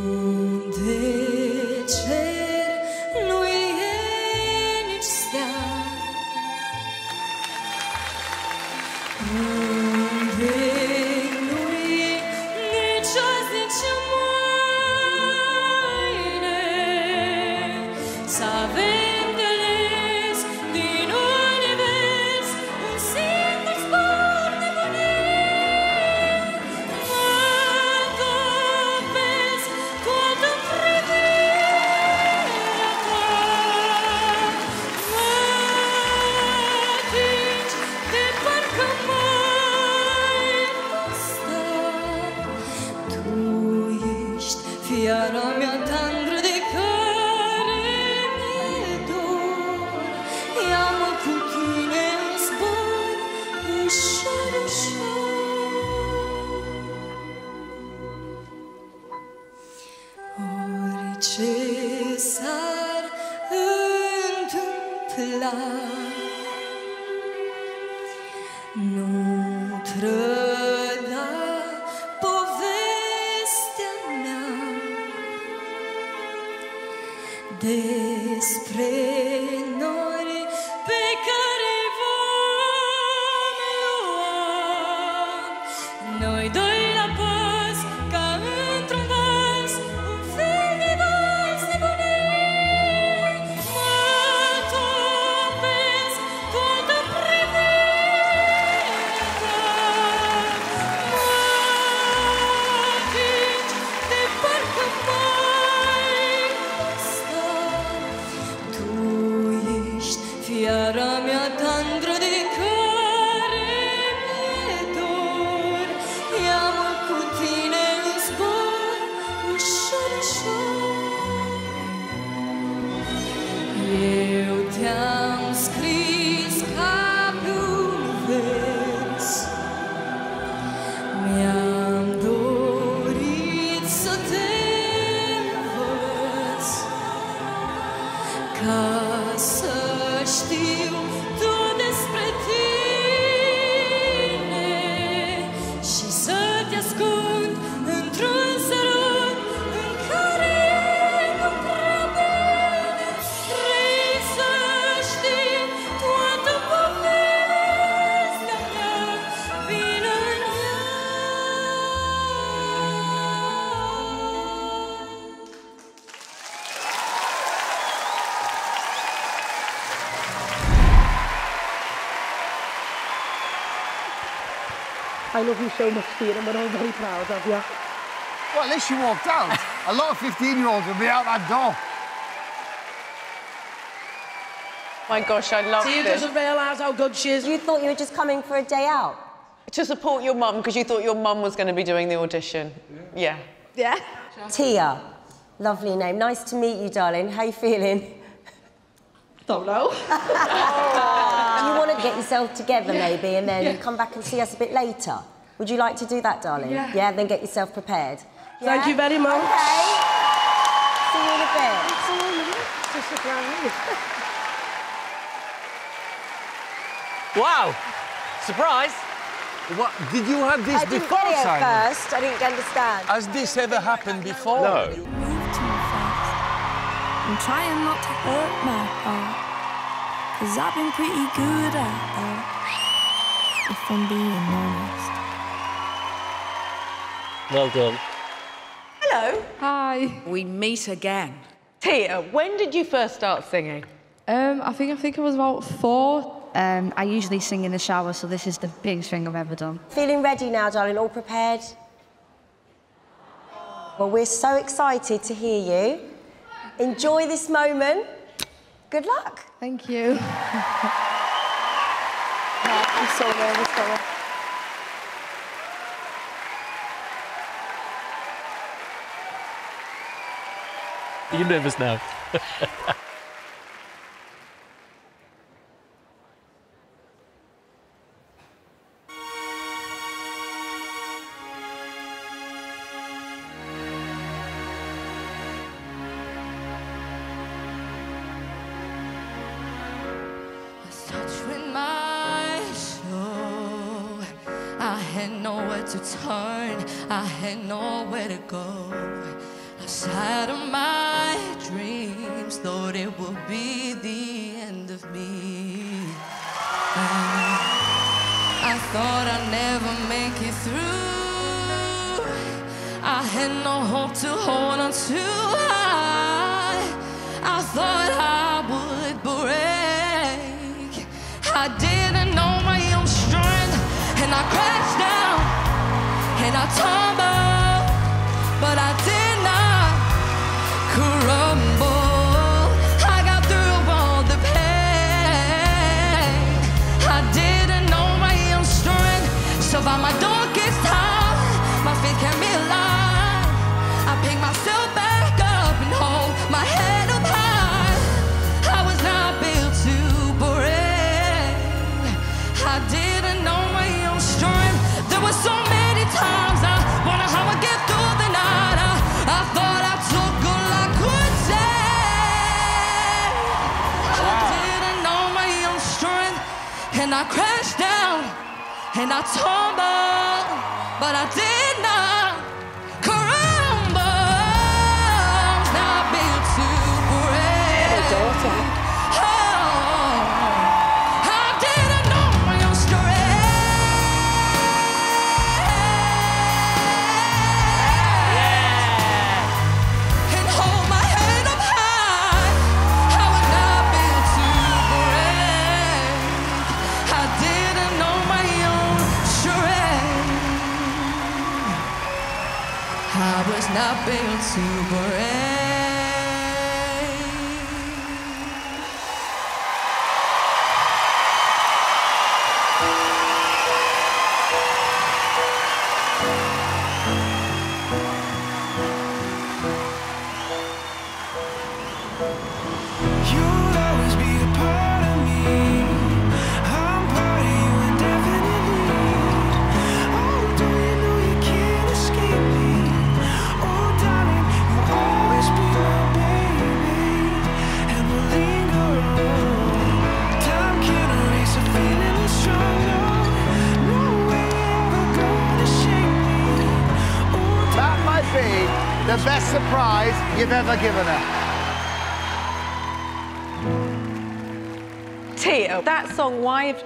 I love you so much, Stephen, and I'm very proud of you. Well, at least she walked out. A lot of 15-year-olds would be out that door. My gosh, I love Tia this. doesn't realise how good she is. You thought you were just coming for a day out? To support your mum because you thought your mum was going to be doing the audition. Yeah. Yeah. Tia, lovely name. Nice to meet you, darling. How are you feeling? Don't know. you want to get yourself together, Yeah. maybe, and then Yeah. come back and see us a bit later. Would you like to do that, darling? Yeah. Yeah. Then get yourself prepared. Thank you very much. Okay. See you in a bit. It's a surprise. Wow! Surprise! What? Did you have this I didn't before, get it Simon? at first. I didn't understand. Has this ever happened before? No. move too fast. I'm trying not to hurt my heart. Cause I've been pretty good at that. If I'm being honest. Well done. Hello. Hi. We meet again. Tia, when did you first start singing? Um, I think I think I was about four. Um, I usually sing in the shower, so this is the biggest thing I've ever done. Feeling ready now, darling? All prepared? Well, we're so excited to hear you. Enjoy this moment. Good luck. Thank you. I'm so nervous, Connor. Are you nervous now?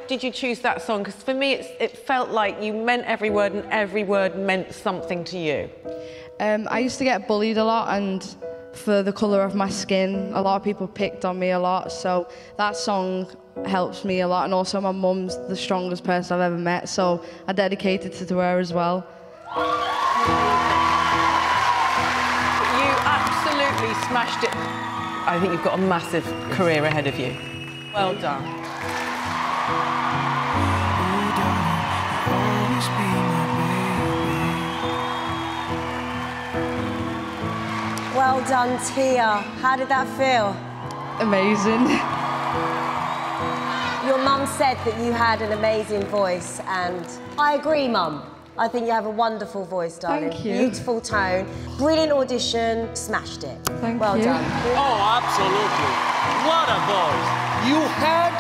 did you choose that song? Because for me, it's, it felt like you meant every word and every word meant something to you. Um, I used to get bullied a lot, and for the colour of my skin, a lot of people picked on me a lot. So that song helps me a lot, and also my mum's the strongest person I've ever met. So I dedicated it to her as well. You absolutely smashed it. I think you've got a massive career ahead of you. Well done. Well done, Tia. How did that feel? Amazing. Your mum said that you had an amazing voice, and I agree, mum. I think you have a wonderful voice, darling. Thank you. Beautiful tone. Brilliant audition. Smashed it. Thank well you. done. Oh, absolutely. What a voice. You had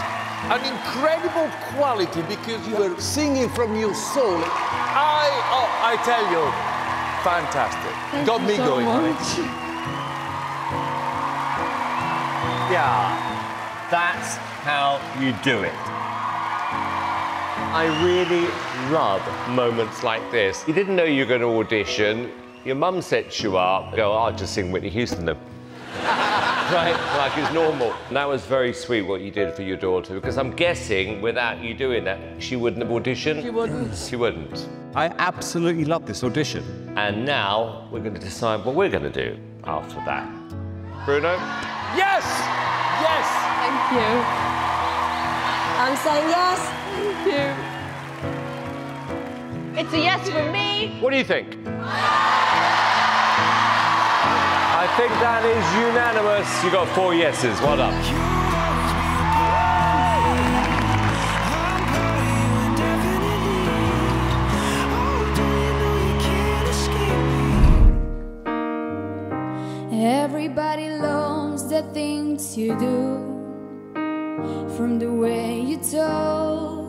an incredible quality because you were singing from your soul. I, oh, I tell you, fantastic. Thank Got you me so going, Yeah, that's how you do it. I really love moments like this. You didn't know you were going to audition. Your mum sets you up. Go, I'll just sing Whitney Houston then. right, like it's normal. And that was very sweet what you did for your daughter because I'm guessing without you doing that, she wouldn't have auditioned. She wouldn't. She wouldn't. I absolutely love this audition. And now we're going to decide what we're going to do after that. Bruno? Yes! Yes! Thank you. I'm saying yes. Thank you. It's a yes from me. What do you think? I I think that is unanimous. You got four yeses. Well done. Everybody loves things you do, from the way you talk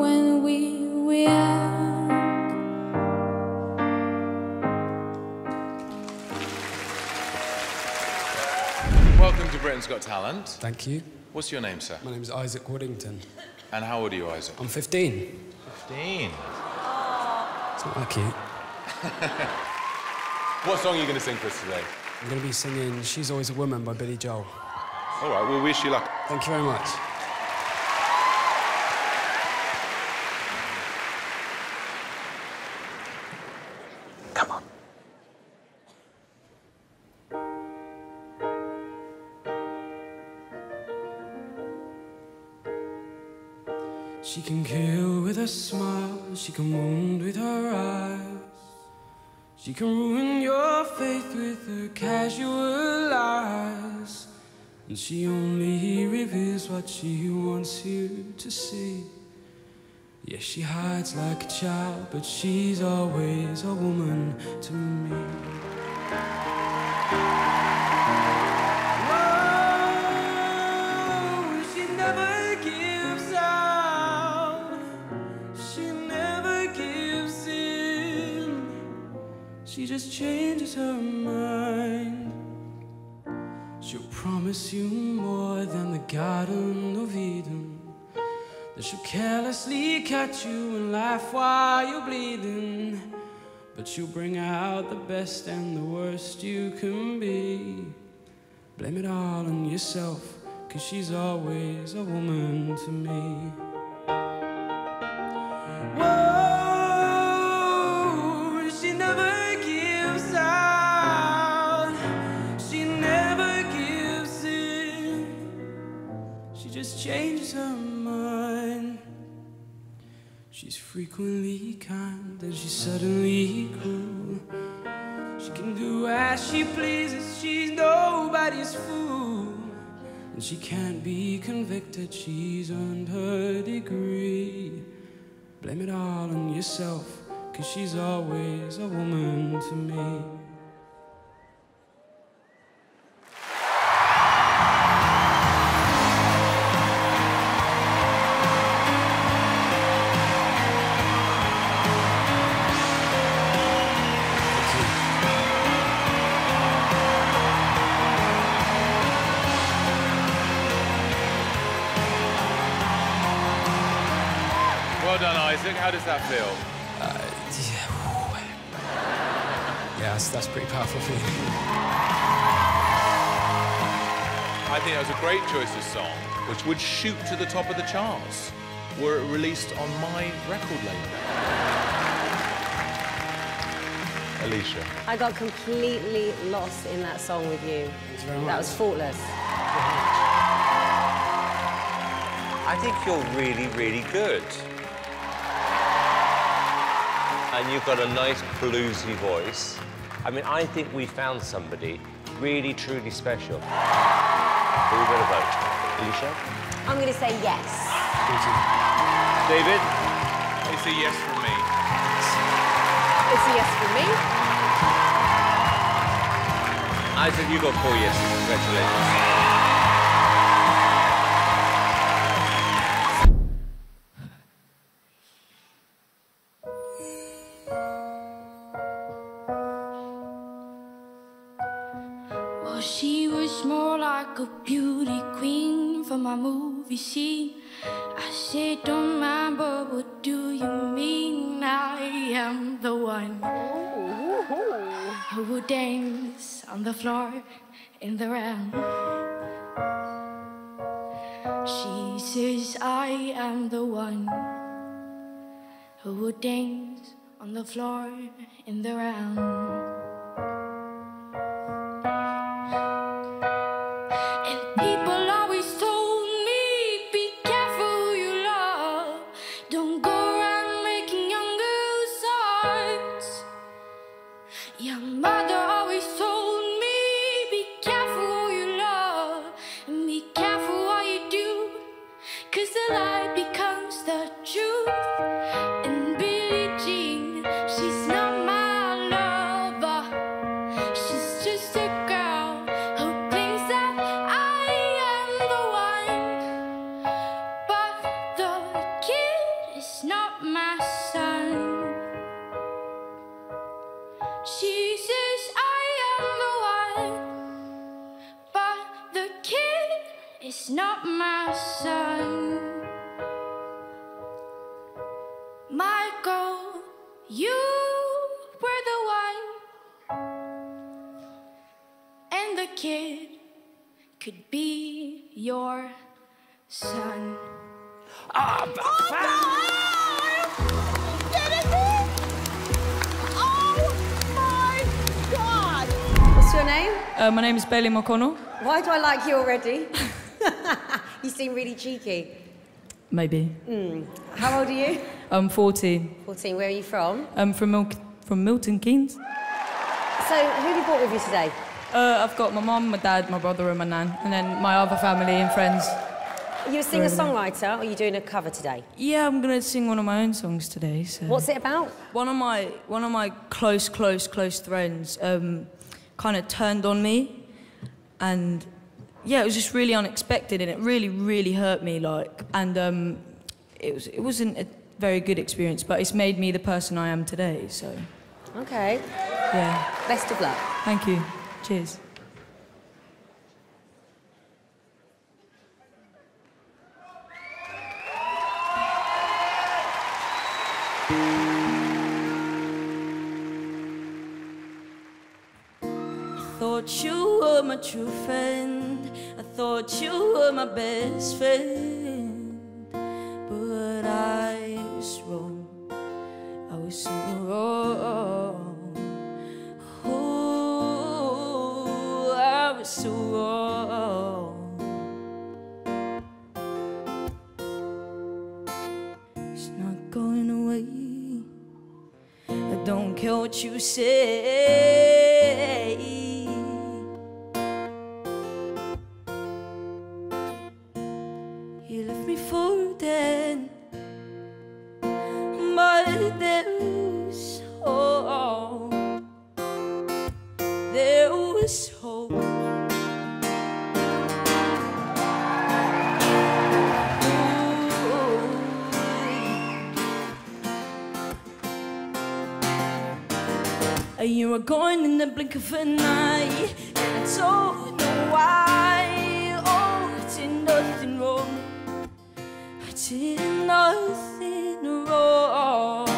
when we were young. Welcome to Britain's Got Talent. Thank you. What's your name, sir? My name is Isaac Waddington. And how old are you, Isaac? I'm 15. 15. It's not that cute. What song are you going to sing for us today? I'm going to be singing She's Always a Woman by Billy Joel. All right, we'll wish you luck. Thank you very much. Come on. She can kill with a smile, she can wound with her eyes. She can ruin your faith with her casual lies. And she only reveals what she wants you to see. Yeah, she hides like a child, but she's always a woman to me. She just changes her mind. She'll promise you more than the Garden of Eden. That she'll carelessly cut you and laugh while you're bleeding. But she'll bring out the best and the worst you can be. Blame it all on yourself, cause she's always a woman to me. Whoa, Changes her mind. She's frequently kind and she's suddenly cruel. She can do as she pleases, she's nobody's fool. And she can't be convicted, she's earned her degree. Blame it all on yourself, cause she's always a woman to me. How does that feel? Yeah, that's, that's pretty powerful feeling. I think that was a great choice of song, which would shoot to the top of the charts were it released on my record label. Alesha. I got completely lost in that song with you. very That much. was faultless. I think you're really, really good. And you've got a nice bluesy voice. I mean, I think we found somebody really, truly special. Who are we going to vote? Alesha? I'm going to say yes. David? It's a yes from me. It's a yes for me. Isaac, you got four yeses. Congratulations. Who dance on the floor in the round. She says, I am the one who will dance on the floor in the round. Your son. Oh, my God! What's your name? Uh, my name is Bailey McConnell. Why do I like you already? you seem really cheeky. Maybe. Mm. How old are you? I'm 14. 14. Where are you from? I'm from, Mil- from Milton Keynes. So, who have you brought with you today? Uh, I've got my mum, my dad, my brother, and my nan, and then my other family and friends. Are you a singer songwriter or are you doing a cover today? Yeah, I'm gonna sing one of my own songs today. So. What's it about? One of my one of my close, close, close friends um, kind of turned on me, and yeah, it was just really unexpected, and it really, really hurt me. Like, and um, it was it wasn't a very good experience, but it's made me the person I am today. So Okay. yeah, Best of luck. thank you. Cheers. thought you were my true friend. I thought you were my best friend. But I was wrong. I was so wrong. It's not going away. I don't care what you say. You left me for dead, you were gone in the blink of an eye, and I don't know why. Oh, I did nothing wrong. I did nothing wrong.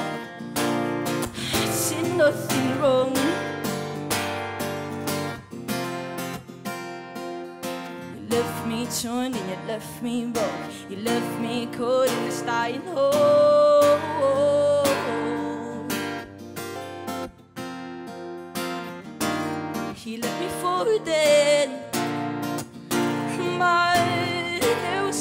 I did nothing wrong. You left me torn and you left me broke. You left me caught in this dying hole. Oh, oh, oh. He left me for dead. There was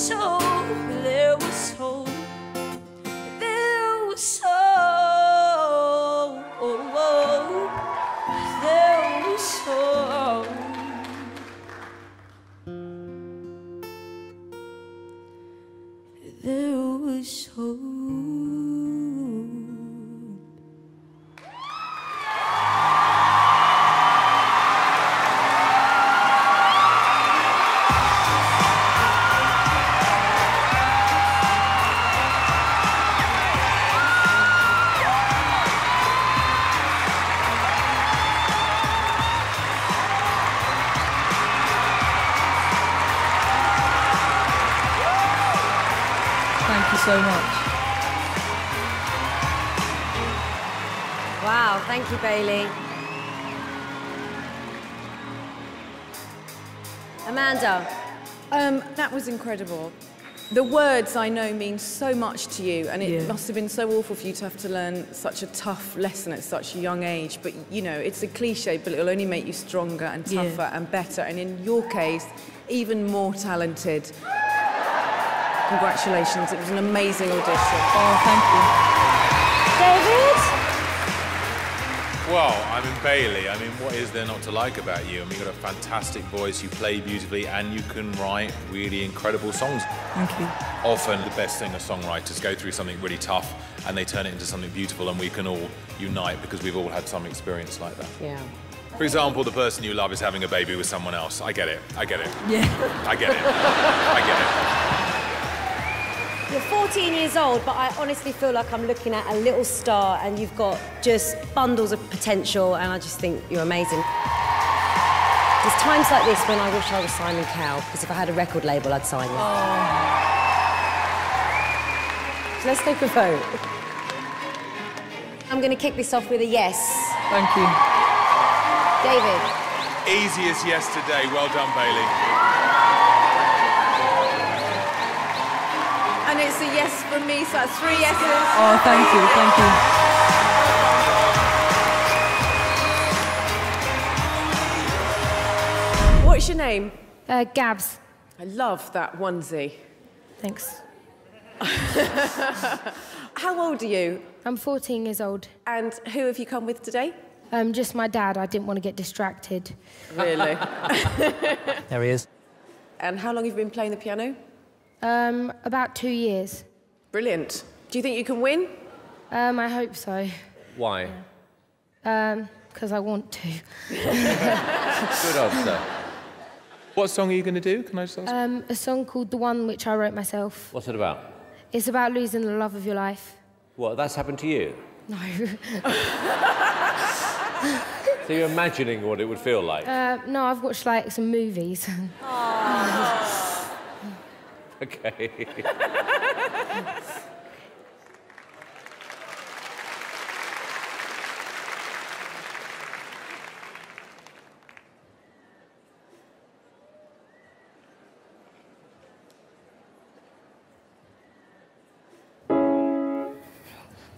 thank you, Bailey. Amanda. Um, that was incredible. The words I know mean so much to you, and it Yeah. must have been so awful for you to have to learn such a tough lesson at such a young age. But you know, it's a cliche, but it'll only make you stronger and Yeah. tougher and better. And in your case, even more talented. Congratulations, it was an amazing audition. Oh, thank you. David? Well, I mean, Bailey, I mean, what is there not to like about you? I mean, you've got a fantastic voice, you play beautifully, and you can write really incredible songs. Thank you. Often, the best thing are songwriters go through something really tough and they turn it into something beautiful, and we can all unite because we've all had some experience like that. Yeah. For example, the person you love is having a baby with someone else. I get it. I get it. Yeah. I get it. I get it. You're 14 years old, but I honestly feel like I'm looking at a little star and you've got just bundles of potential and I just think you're amazing. There's times like this when I wish I was Simon Cowell, because if I had a record label, I'd sign you. Oh. So let's take a vote. I'm going to kick this off with a yes. Thank you. David. Easiest yesterday. Well done, Bailey. It's a yes from me, so that's three yeses. Oh, thank you, thank you. What's your name? Uh, Gabz. I love that onesie. Thanks. How old are you? I'm 14 years old. And who have you come with today? Um, just my dad. I didn't want to get distracted. Really? There he is. and how long have you been playing the piano? Um, about two years. Brilliant. Do you think you can win? Um, I hope so. Why? Um, because I want to. Good answer. What song are you going to do? Can I just ask? Um, a song called The One Which I Wrote Myself. What's it about? It's about losing the love of your life. What, that's happened to you? No. So you're imagining what it would feel like? uh, no, I've watched like some movies. Okay.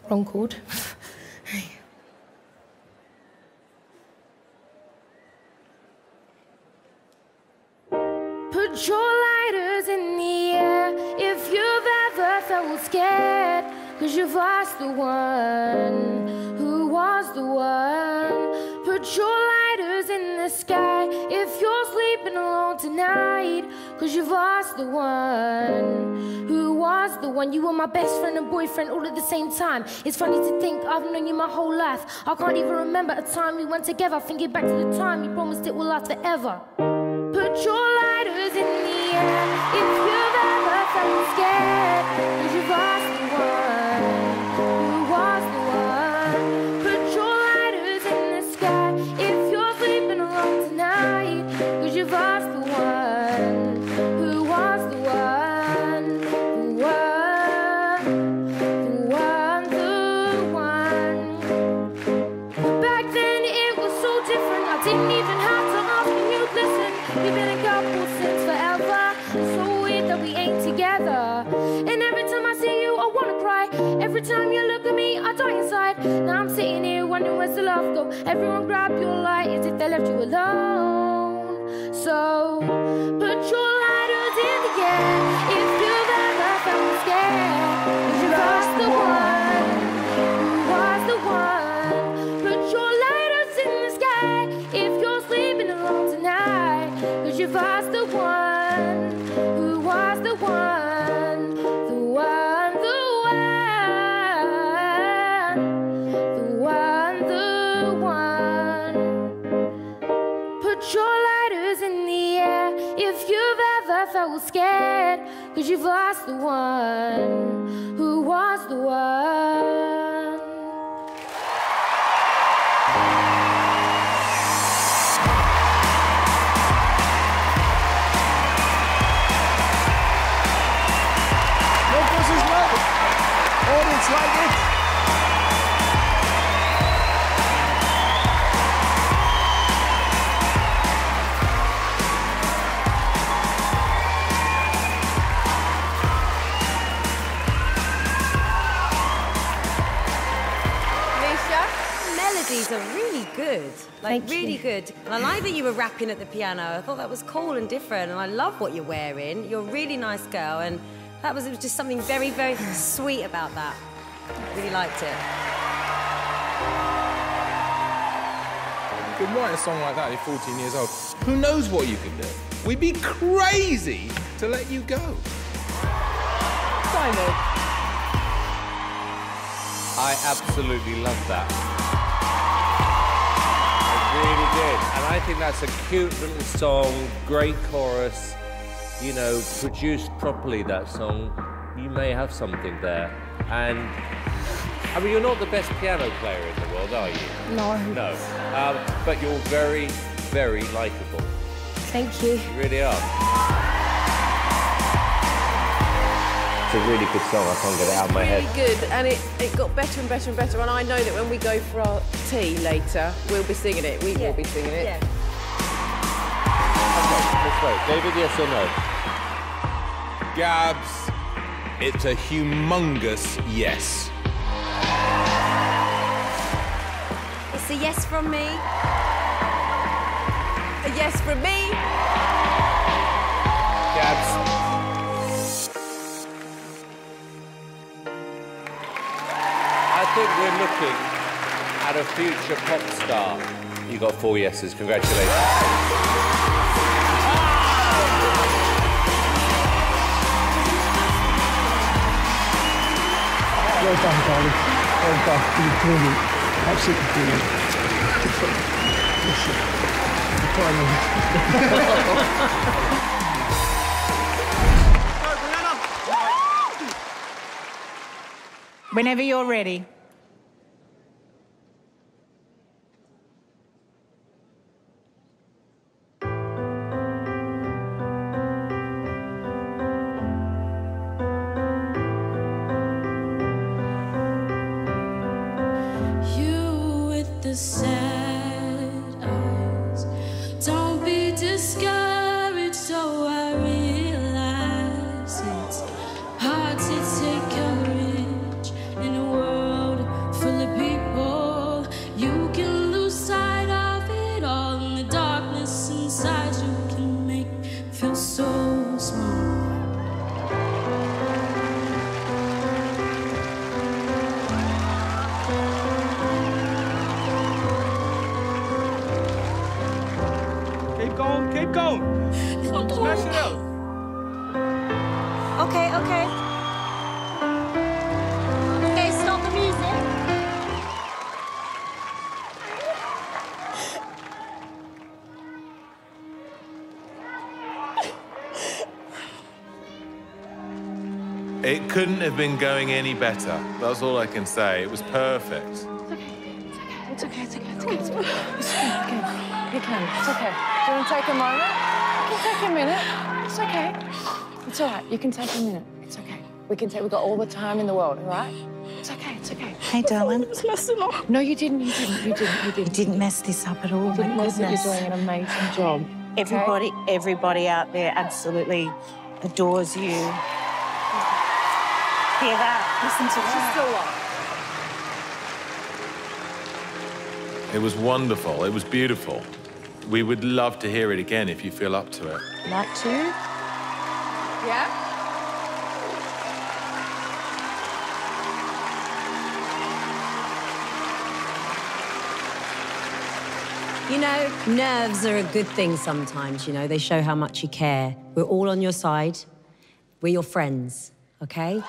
Wrong chord. Put scared. Cause you've lost the one who was the one. Put your lighters in the sky if you're sleeping alone tonight. Cause you've lost the one who was the one. You were my best friend and boyfriend all at the same time. It's funny to think I've known you my whole life. I can't even remember a time we went together. Thinking back to the time you promised it will last forever. Put your lighters in the air if you've ever felt scared. Wondering where's the love go. Everyone grab your light as if they left you alone. So put your lighters in the air you've lost the one who was the one. Audience like it. Thank really you. good. And I like that you were rapping at the piano. I thought that was cool and different, and I love what you're wearing. You're a really nice girl, and that was, it was just something very, very sweet about that. Really liked it. You can write a song like that at 14 years old. Who knows what you can do? We'd be crazy to let you go. Simon. I absolutely love that. Really did. And I think that's a cute little song, great chorus. You know, produced properly, that song. You may have something there. And, I mean, you're not the best piano player in the world, are you? No. No. Um, but you're very, very likable. Thank you. You really are. A really good song. I can't get it out of my really head. Really good, and it, it got better and better and better. And I know that when we go for our tea later, we'll be singing it. We will be singing it. Yeah. Okay, Let's vote. David, yes or no? Gabz, it's a humongous yes. It's a yes from me. A yes from me. Think we're looking at a future pop star. You got four yeses. Congratulations. Well done, darling. Well done. You're brilliant. Absolutely brilliant. Listen, I'm trying to- Whenever you're ready. Have been going any better. That's all I can say. It was perfect. It's okay, it's okay, it's okay. It's okay. It's okay. You can. It's okay. Do you want to take a moment? You can take a minute. It's okay. It's all right. You can take a minute. It's okay. We can take. We've got all the time in the world. All right? It's okay. It's okay. Hey, darling. I was messing up. No, you didn't. You didn't. You didn't. You didn't. You didn't mess this up at all. You didn't my mess it. goodness. You're doing an amazing job. okay? Everybody, everybody out there absolutely adores you. Hear that? Listen to that. It was wonderful. It was beautiful. We would love to hear it again if you feel up to it. Like to? Yeah? You know, nerves are a good thing sometimes, you know. They show how much you care. We're all on your side. We're your friends, okay?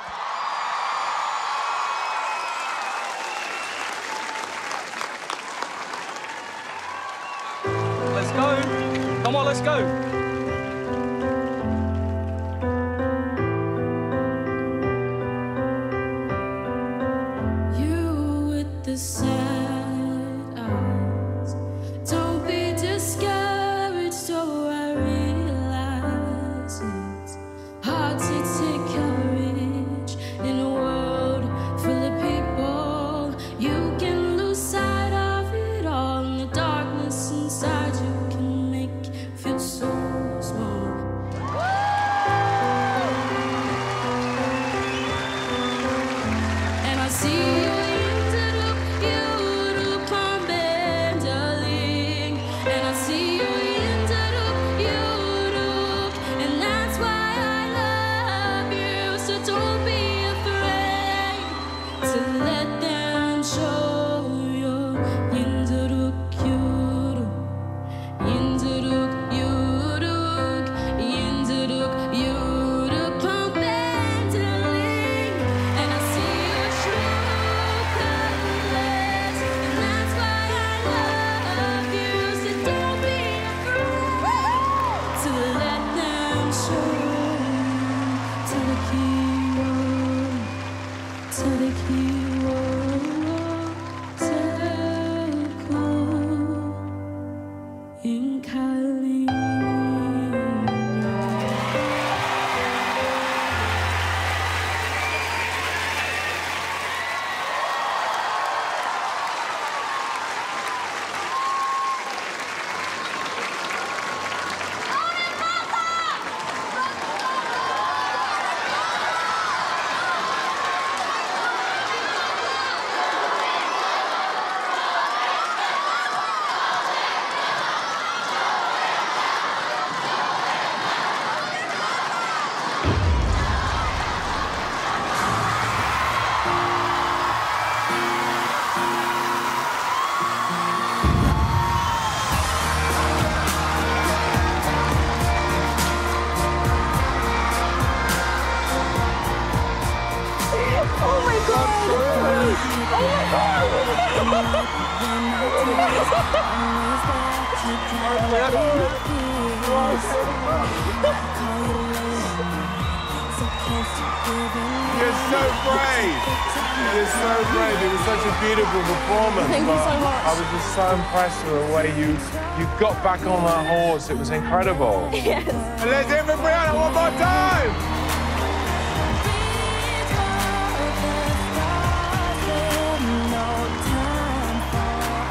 It was incredible. Yes. And let's hear it for Brianna one more time.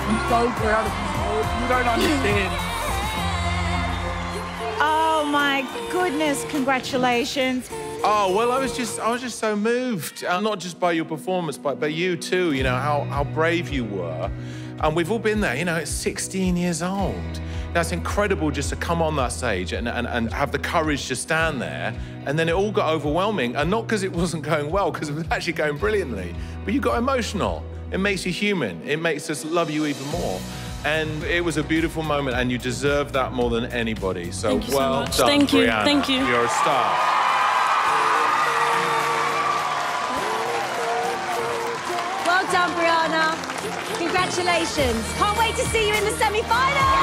I'm so proud of you. You don't understand. Oh my goodness, congratulations. Oh well, I was just I was just so moved, uh, not just by your performance, but by you too. You know how how brave you were, and we've all been there. You know, it's 16 years old. That's incredible just to come on that stage and, and, and have the courage to stand there. And then it all got overwhelming, and not because it wasn't going well, because it was actually going brilliantly. But you got emotional. It makes you human. It makes us love you even more. And it was a beautiful moment, and you deserve that more than anybody. So you so well much. done, Thank you. Brianna. Thank you. You're a star. Well done, Brianna. Congratulations. Can't wait to see you in the semi-final.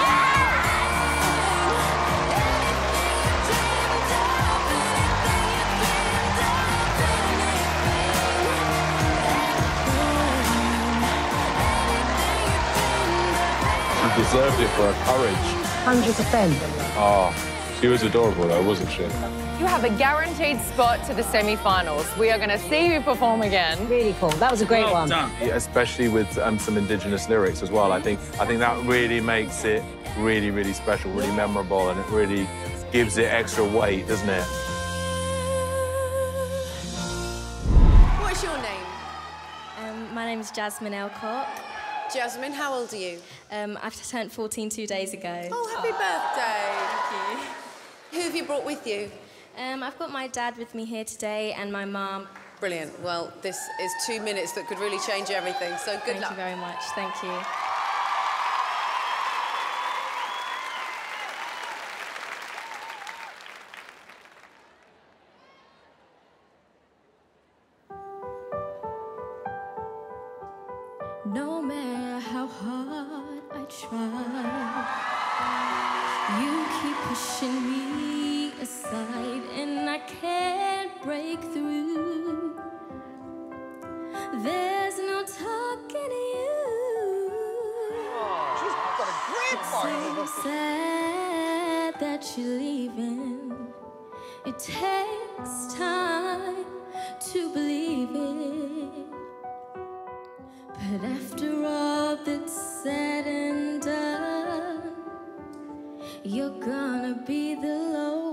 Deserved it for her courage. 100%. Oh, she was adorable though, wasn't she? You have a guaranteed spot to the semi-finals. We are going to see you perform again. Really cool. That was a great one. Yeah, especially with um, some indigenous lyrics as well. I think I think that really makes it really, really special, really memorable, and it really gives it extra weight, doesn't it? What's your name? Um, my name is Jasmine Elcock. Jasmine, how old are you? Um, I've turned 14 two days ago. Oh, happy birthday. Thank you. Who have you brought with you? Um, I've got my dad with me here today and my mum. Brilliant. Well, this is two minutes that could really change everything. So good Thank luck. you very much. Thank you. hard I try, you keep pushing me aside, and I can't break through. There's no talking to you. She's got a great part. So sad that you're leaving. It takes time to believe it. But after all that's said and done, you're gonna be the lonely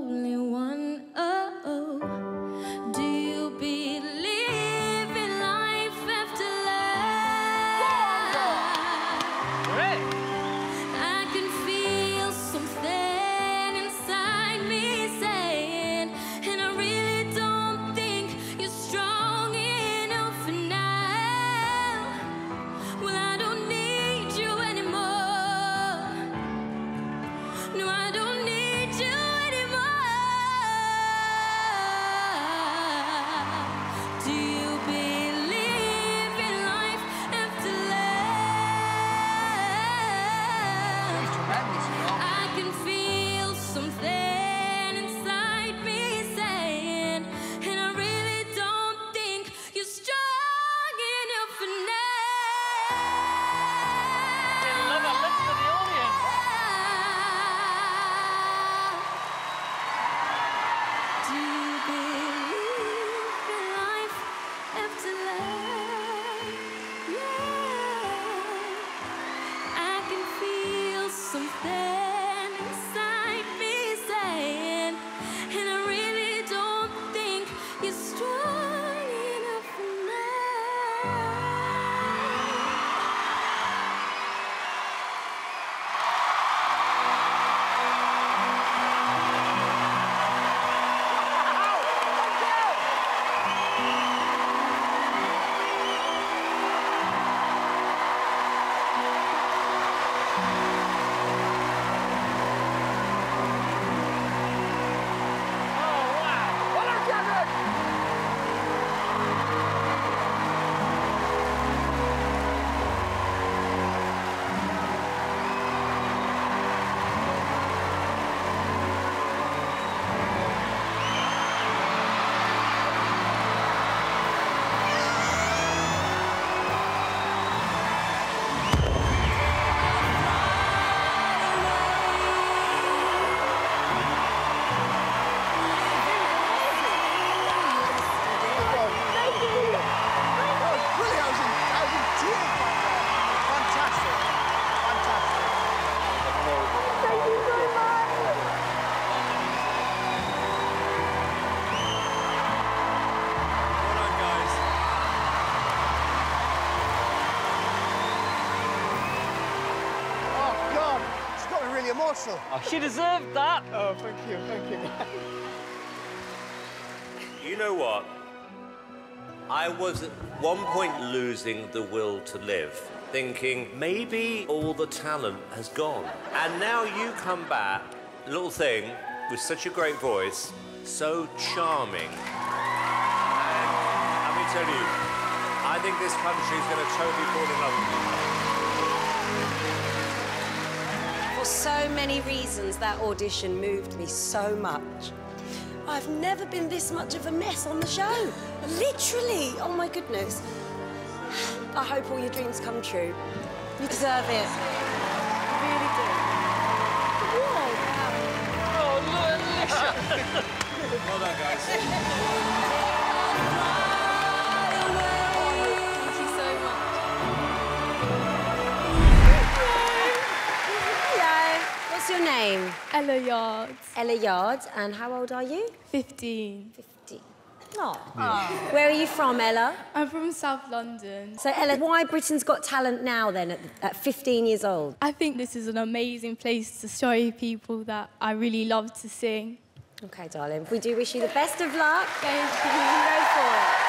got me really emotional. Oh, she deserved that. Oh, thank you, thank you. You know what? I was at one point losing the will to live, thinking maybe all the talent has gone. And now you come back, little thing, with such a great voice, so charming. And let me tell you, I think this country is going to totally fall in love with you. So many reasons, that audition moved me so much. I've never been this much of a mess on the show. Literally. Oh my goodness. I hope all your dreams come true. You deserve it. You really do. Whoa. Oh, well done, guys. your name? Ella Yards. Ella Yards. And how old are you? 15. 15. Oh. Where are you from, Ella? I'm from South London. So, Ella, why Britain's Got Talent now then, at, at 15 years old? I think this is an amazing place to show people that I really love to sing. Okay, darling. We do wish you the best of luck. Thank you. Go for it.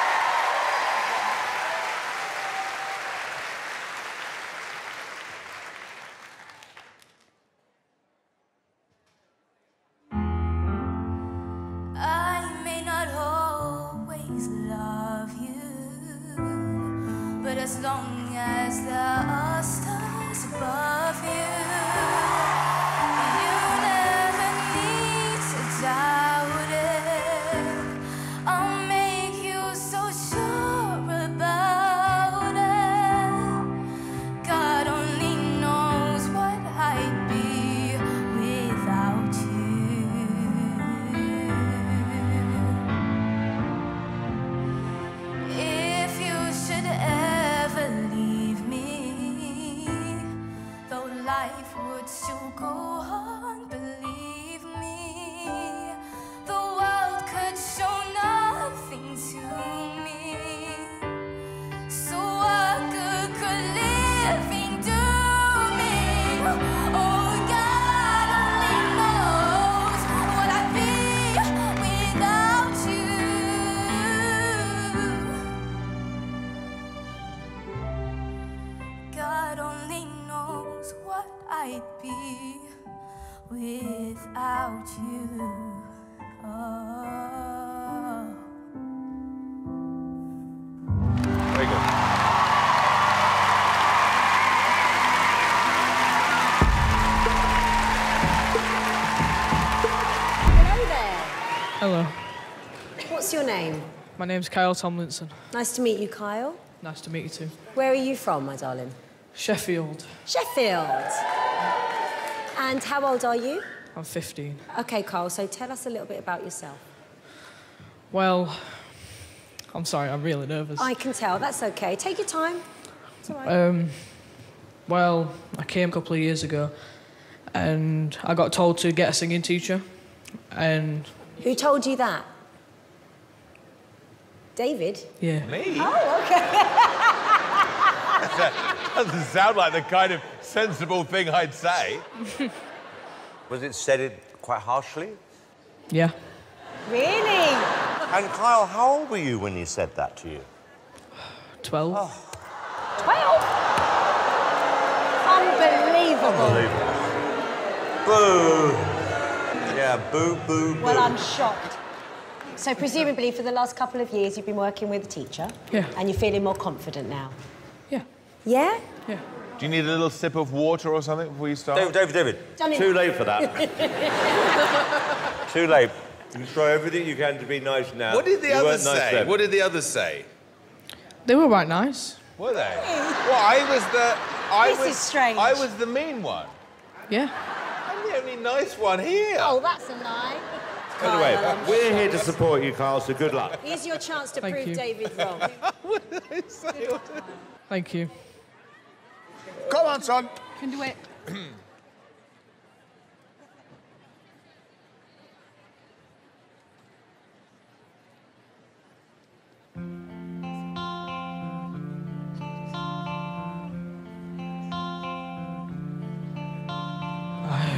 Hello, What's your name? my name's Kyle Tomlinson. Nice to meet you, Kyle. Nice to meet you too. Where are you from, my darling? Sheffield. Sheffield. And how old are you? I'm 15. Okay, Kyle, so tell us a little bit about yourself. Well, I'm sorry, I'm really nervous. I can tell, that's okay. Take your time. It's all right. Um, well, I came a couple of years ago and I got told to get a singing teacher. And Who told you that? David? yeah. Me? Oh, okay. Doesn't sound like the kind of sensible thing I'd say. Was it said it quite harshly? Yeah. really? And Kyle, how old were you when he said that to you? 12. Twelve? Unbelievable. Unbelievable. Boo! Yeah, boo, boo, boo. Well, I'm shocked. So presumably for the last couple of years you've been working with a teacher. Yeah. And you're feeling more confident now. Yeah. Yeah? Yeah. Do you need a little sip of water or something before you start? David, David, David. Done it. Too late for that. Too late. You try everything you can to be nice now. What did the You others nice say? then. What did the others say? They were right nice. Were they? well, I was the. I This was, is strange. I was the mean one. Yeah. I'm only nice one here. Oh, that's a lie. Anyway, Kyle, I'm we're here to support you, Carl, so good luck. Here's your chance to Thank prove you. David wrong. Thank you. Come on, son. Can do it.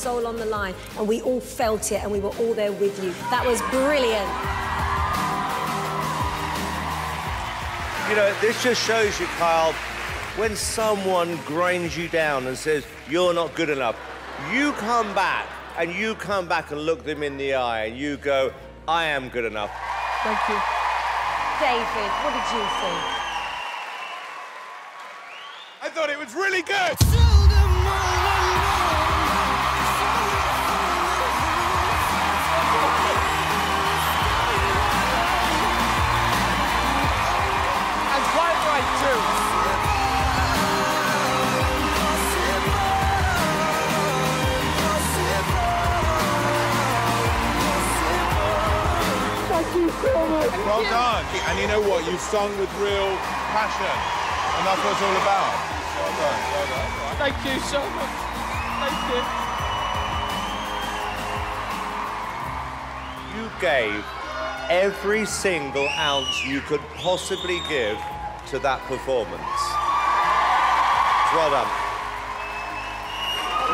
soul on the line, and we all felt it, and we were all there with you. That was brilliant. You know, this just shows you, Kyle, when someone grinds you down and says you're not good enough, you come back and you come back and look them in the eye and you go, I am good enough. Thank you. David, what did you think? I thought it was really good. And you know what? You've sung with real passion. And that's what it's all about. Well done. Well done. Thank you so much. Thank you. You gave every single ounce you could possibly give to that performance. Well done.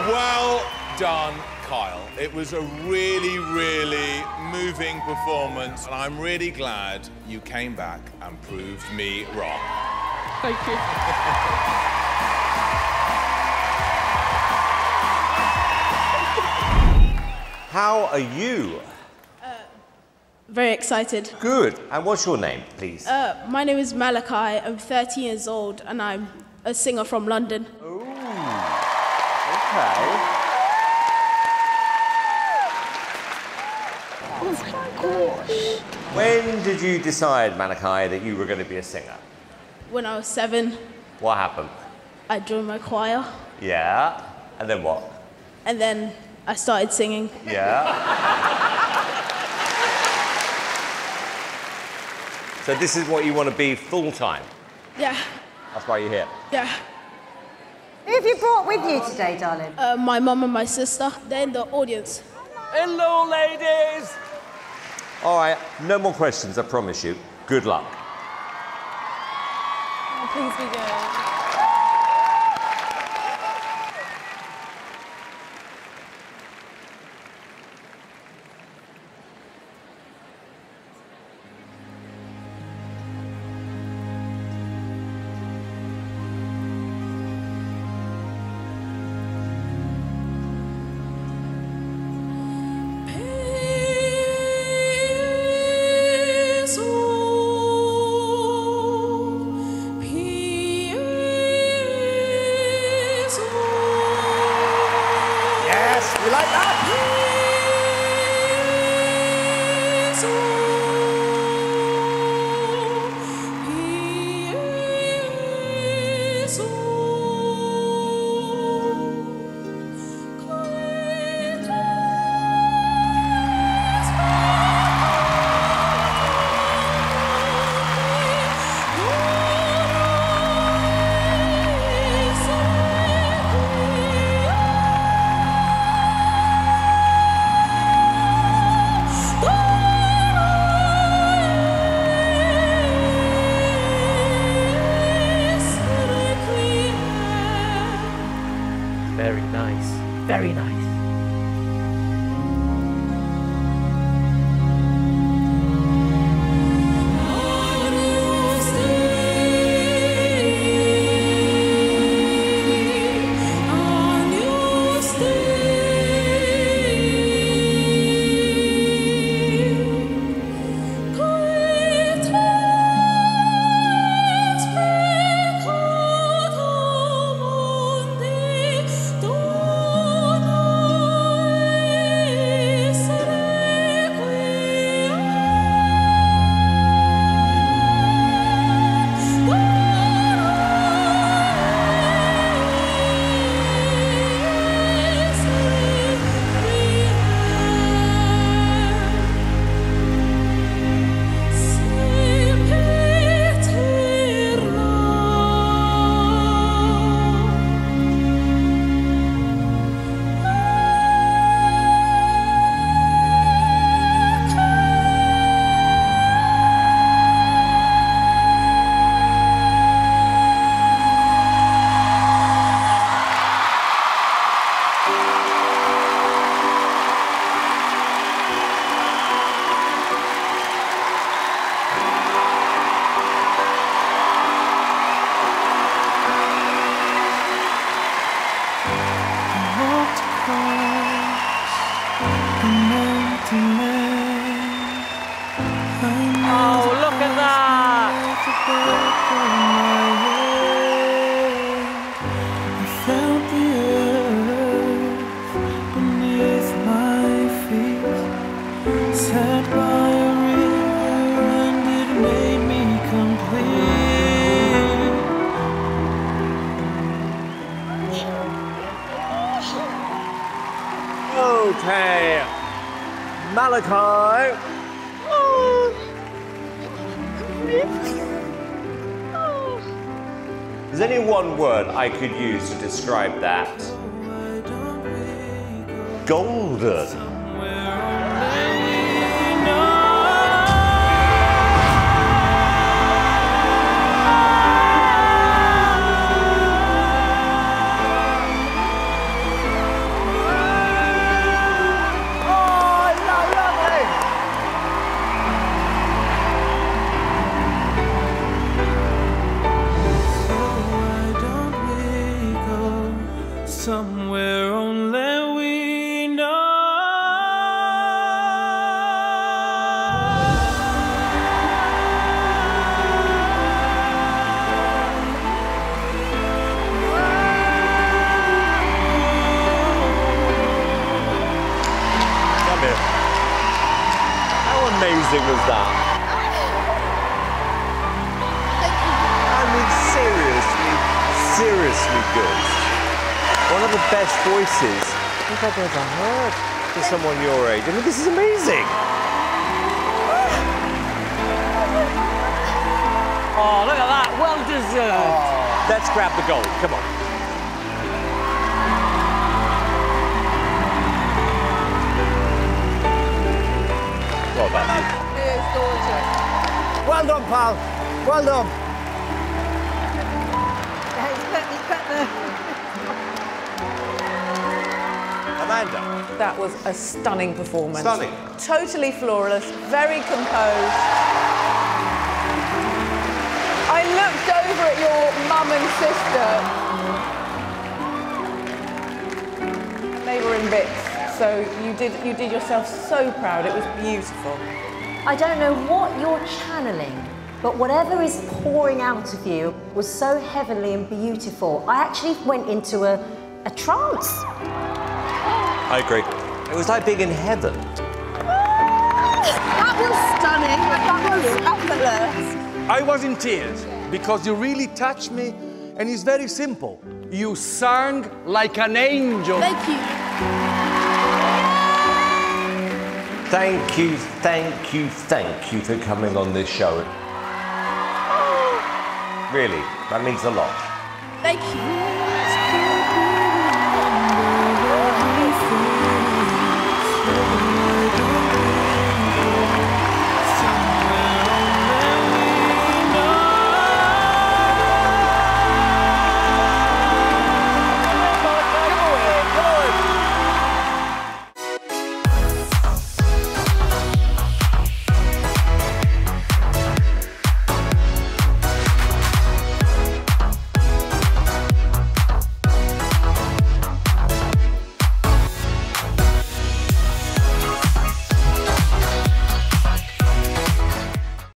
Well done, Kyle. It was a really, really moving performance, and I'm really glad you came back and proved me wrong. Thank you. How are you? Very excited. Good. And what's your name, please? Uh, my name is Malakai. I'm 13 years old and I'm a singer from London. Ooh. Okay. Oh my gosh. When did you decide, Malakai, that you were going to be a singer? When I was seven, What happened? I joined my choir Yeah. And then what? and then I started singing. Yeah. so this is what you want to be full time. Yeah, That's why you're here. yeah. Who have you brought with you today, darling? Uh, my mum and my sister, they're in the audience. Hello, ladies. All right. No more questions. I promise you. Good luck. please be good. I could use to describe that. Grab the gold. Come on. Well done. It's gorgeous. Well done, pal. Well done. Amanda. That was a stunning performance. Stunning. Totally flawless, very composed. I looked over at your mum and sister. They were in bits, so you did you did yourself so proud. It was beautiful. I don't know what you're channeling, but whatever is pouring out of you was so heavenly and beautiful. I actually went into a, a trance. I agree. It was like being in heaven. That was stunning. That was effortless. I was in tears because you really touched me, and it's very simple. You sang like an angel. Thank you. Thank you, thank you, thank you for coming on this show. Oh. Really, that means a lot. Thank you.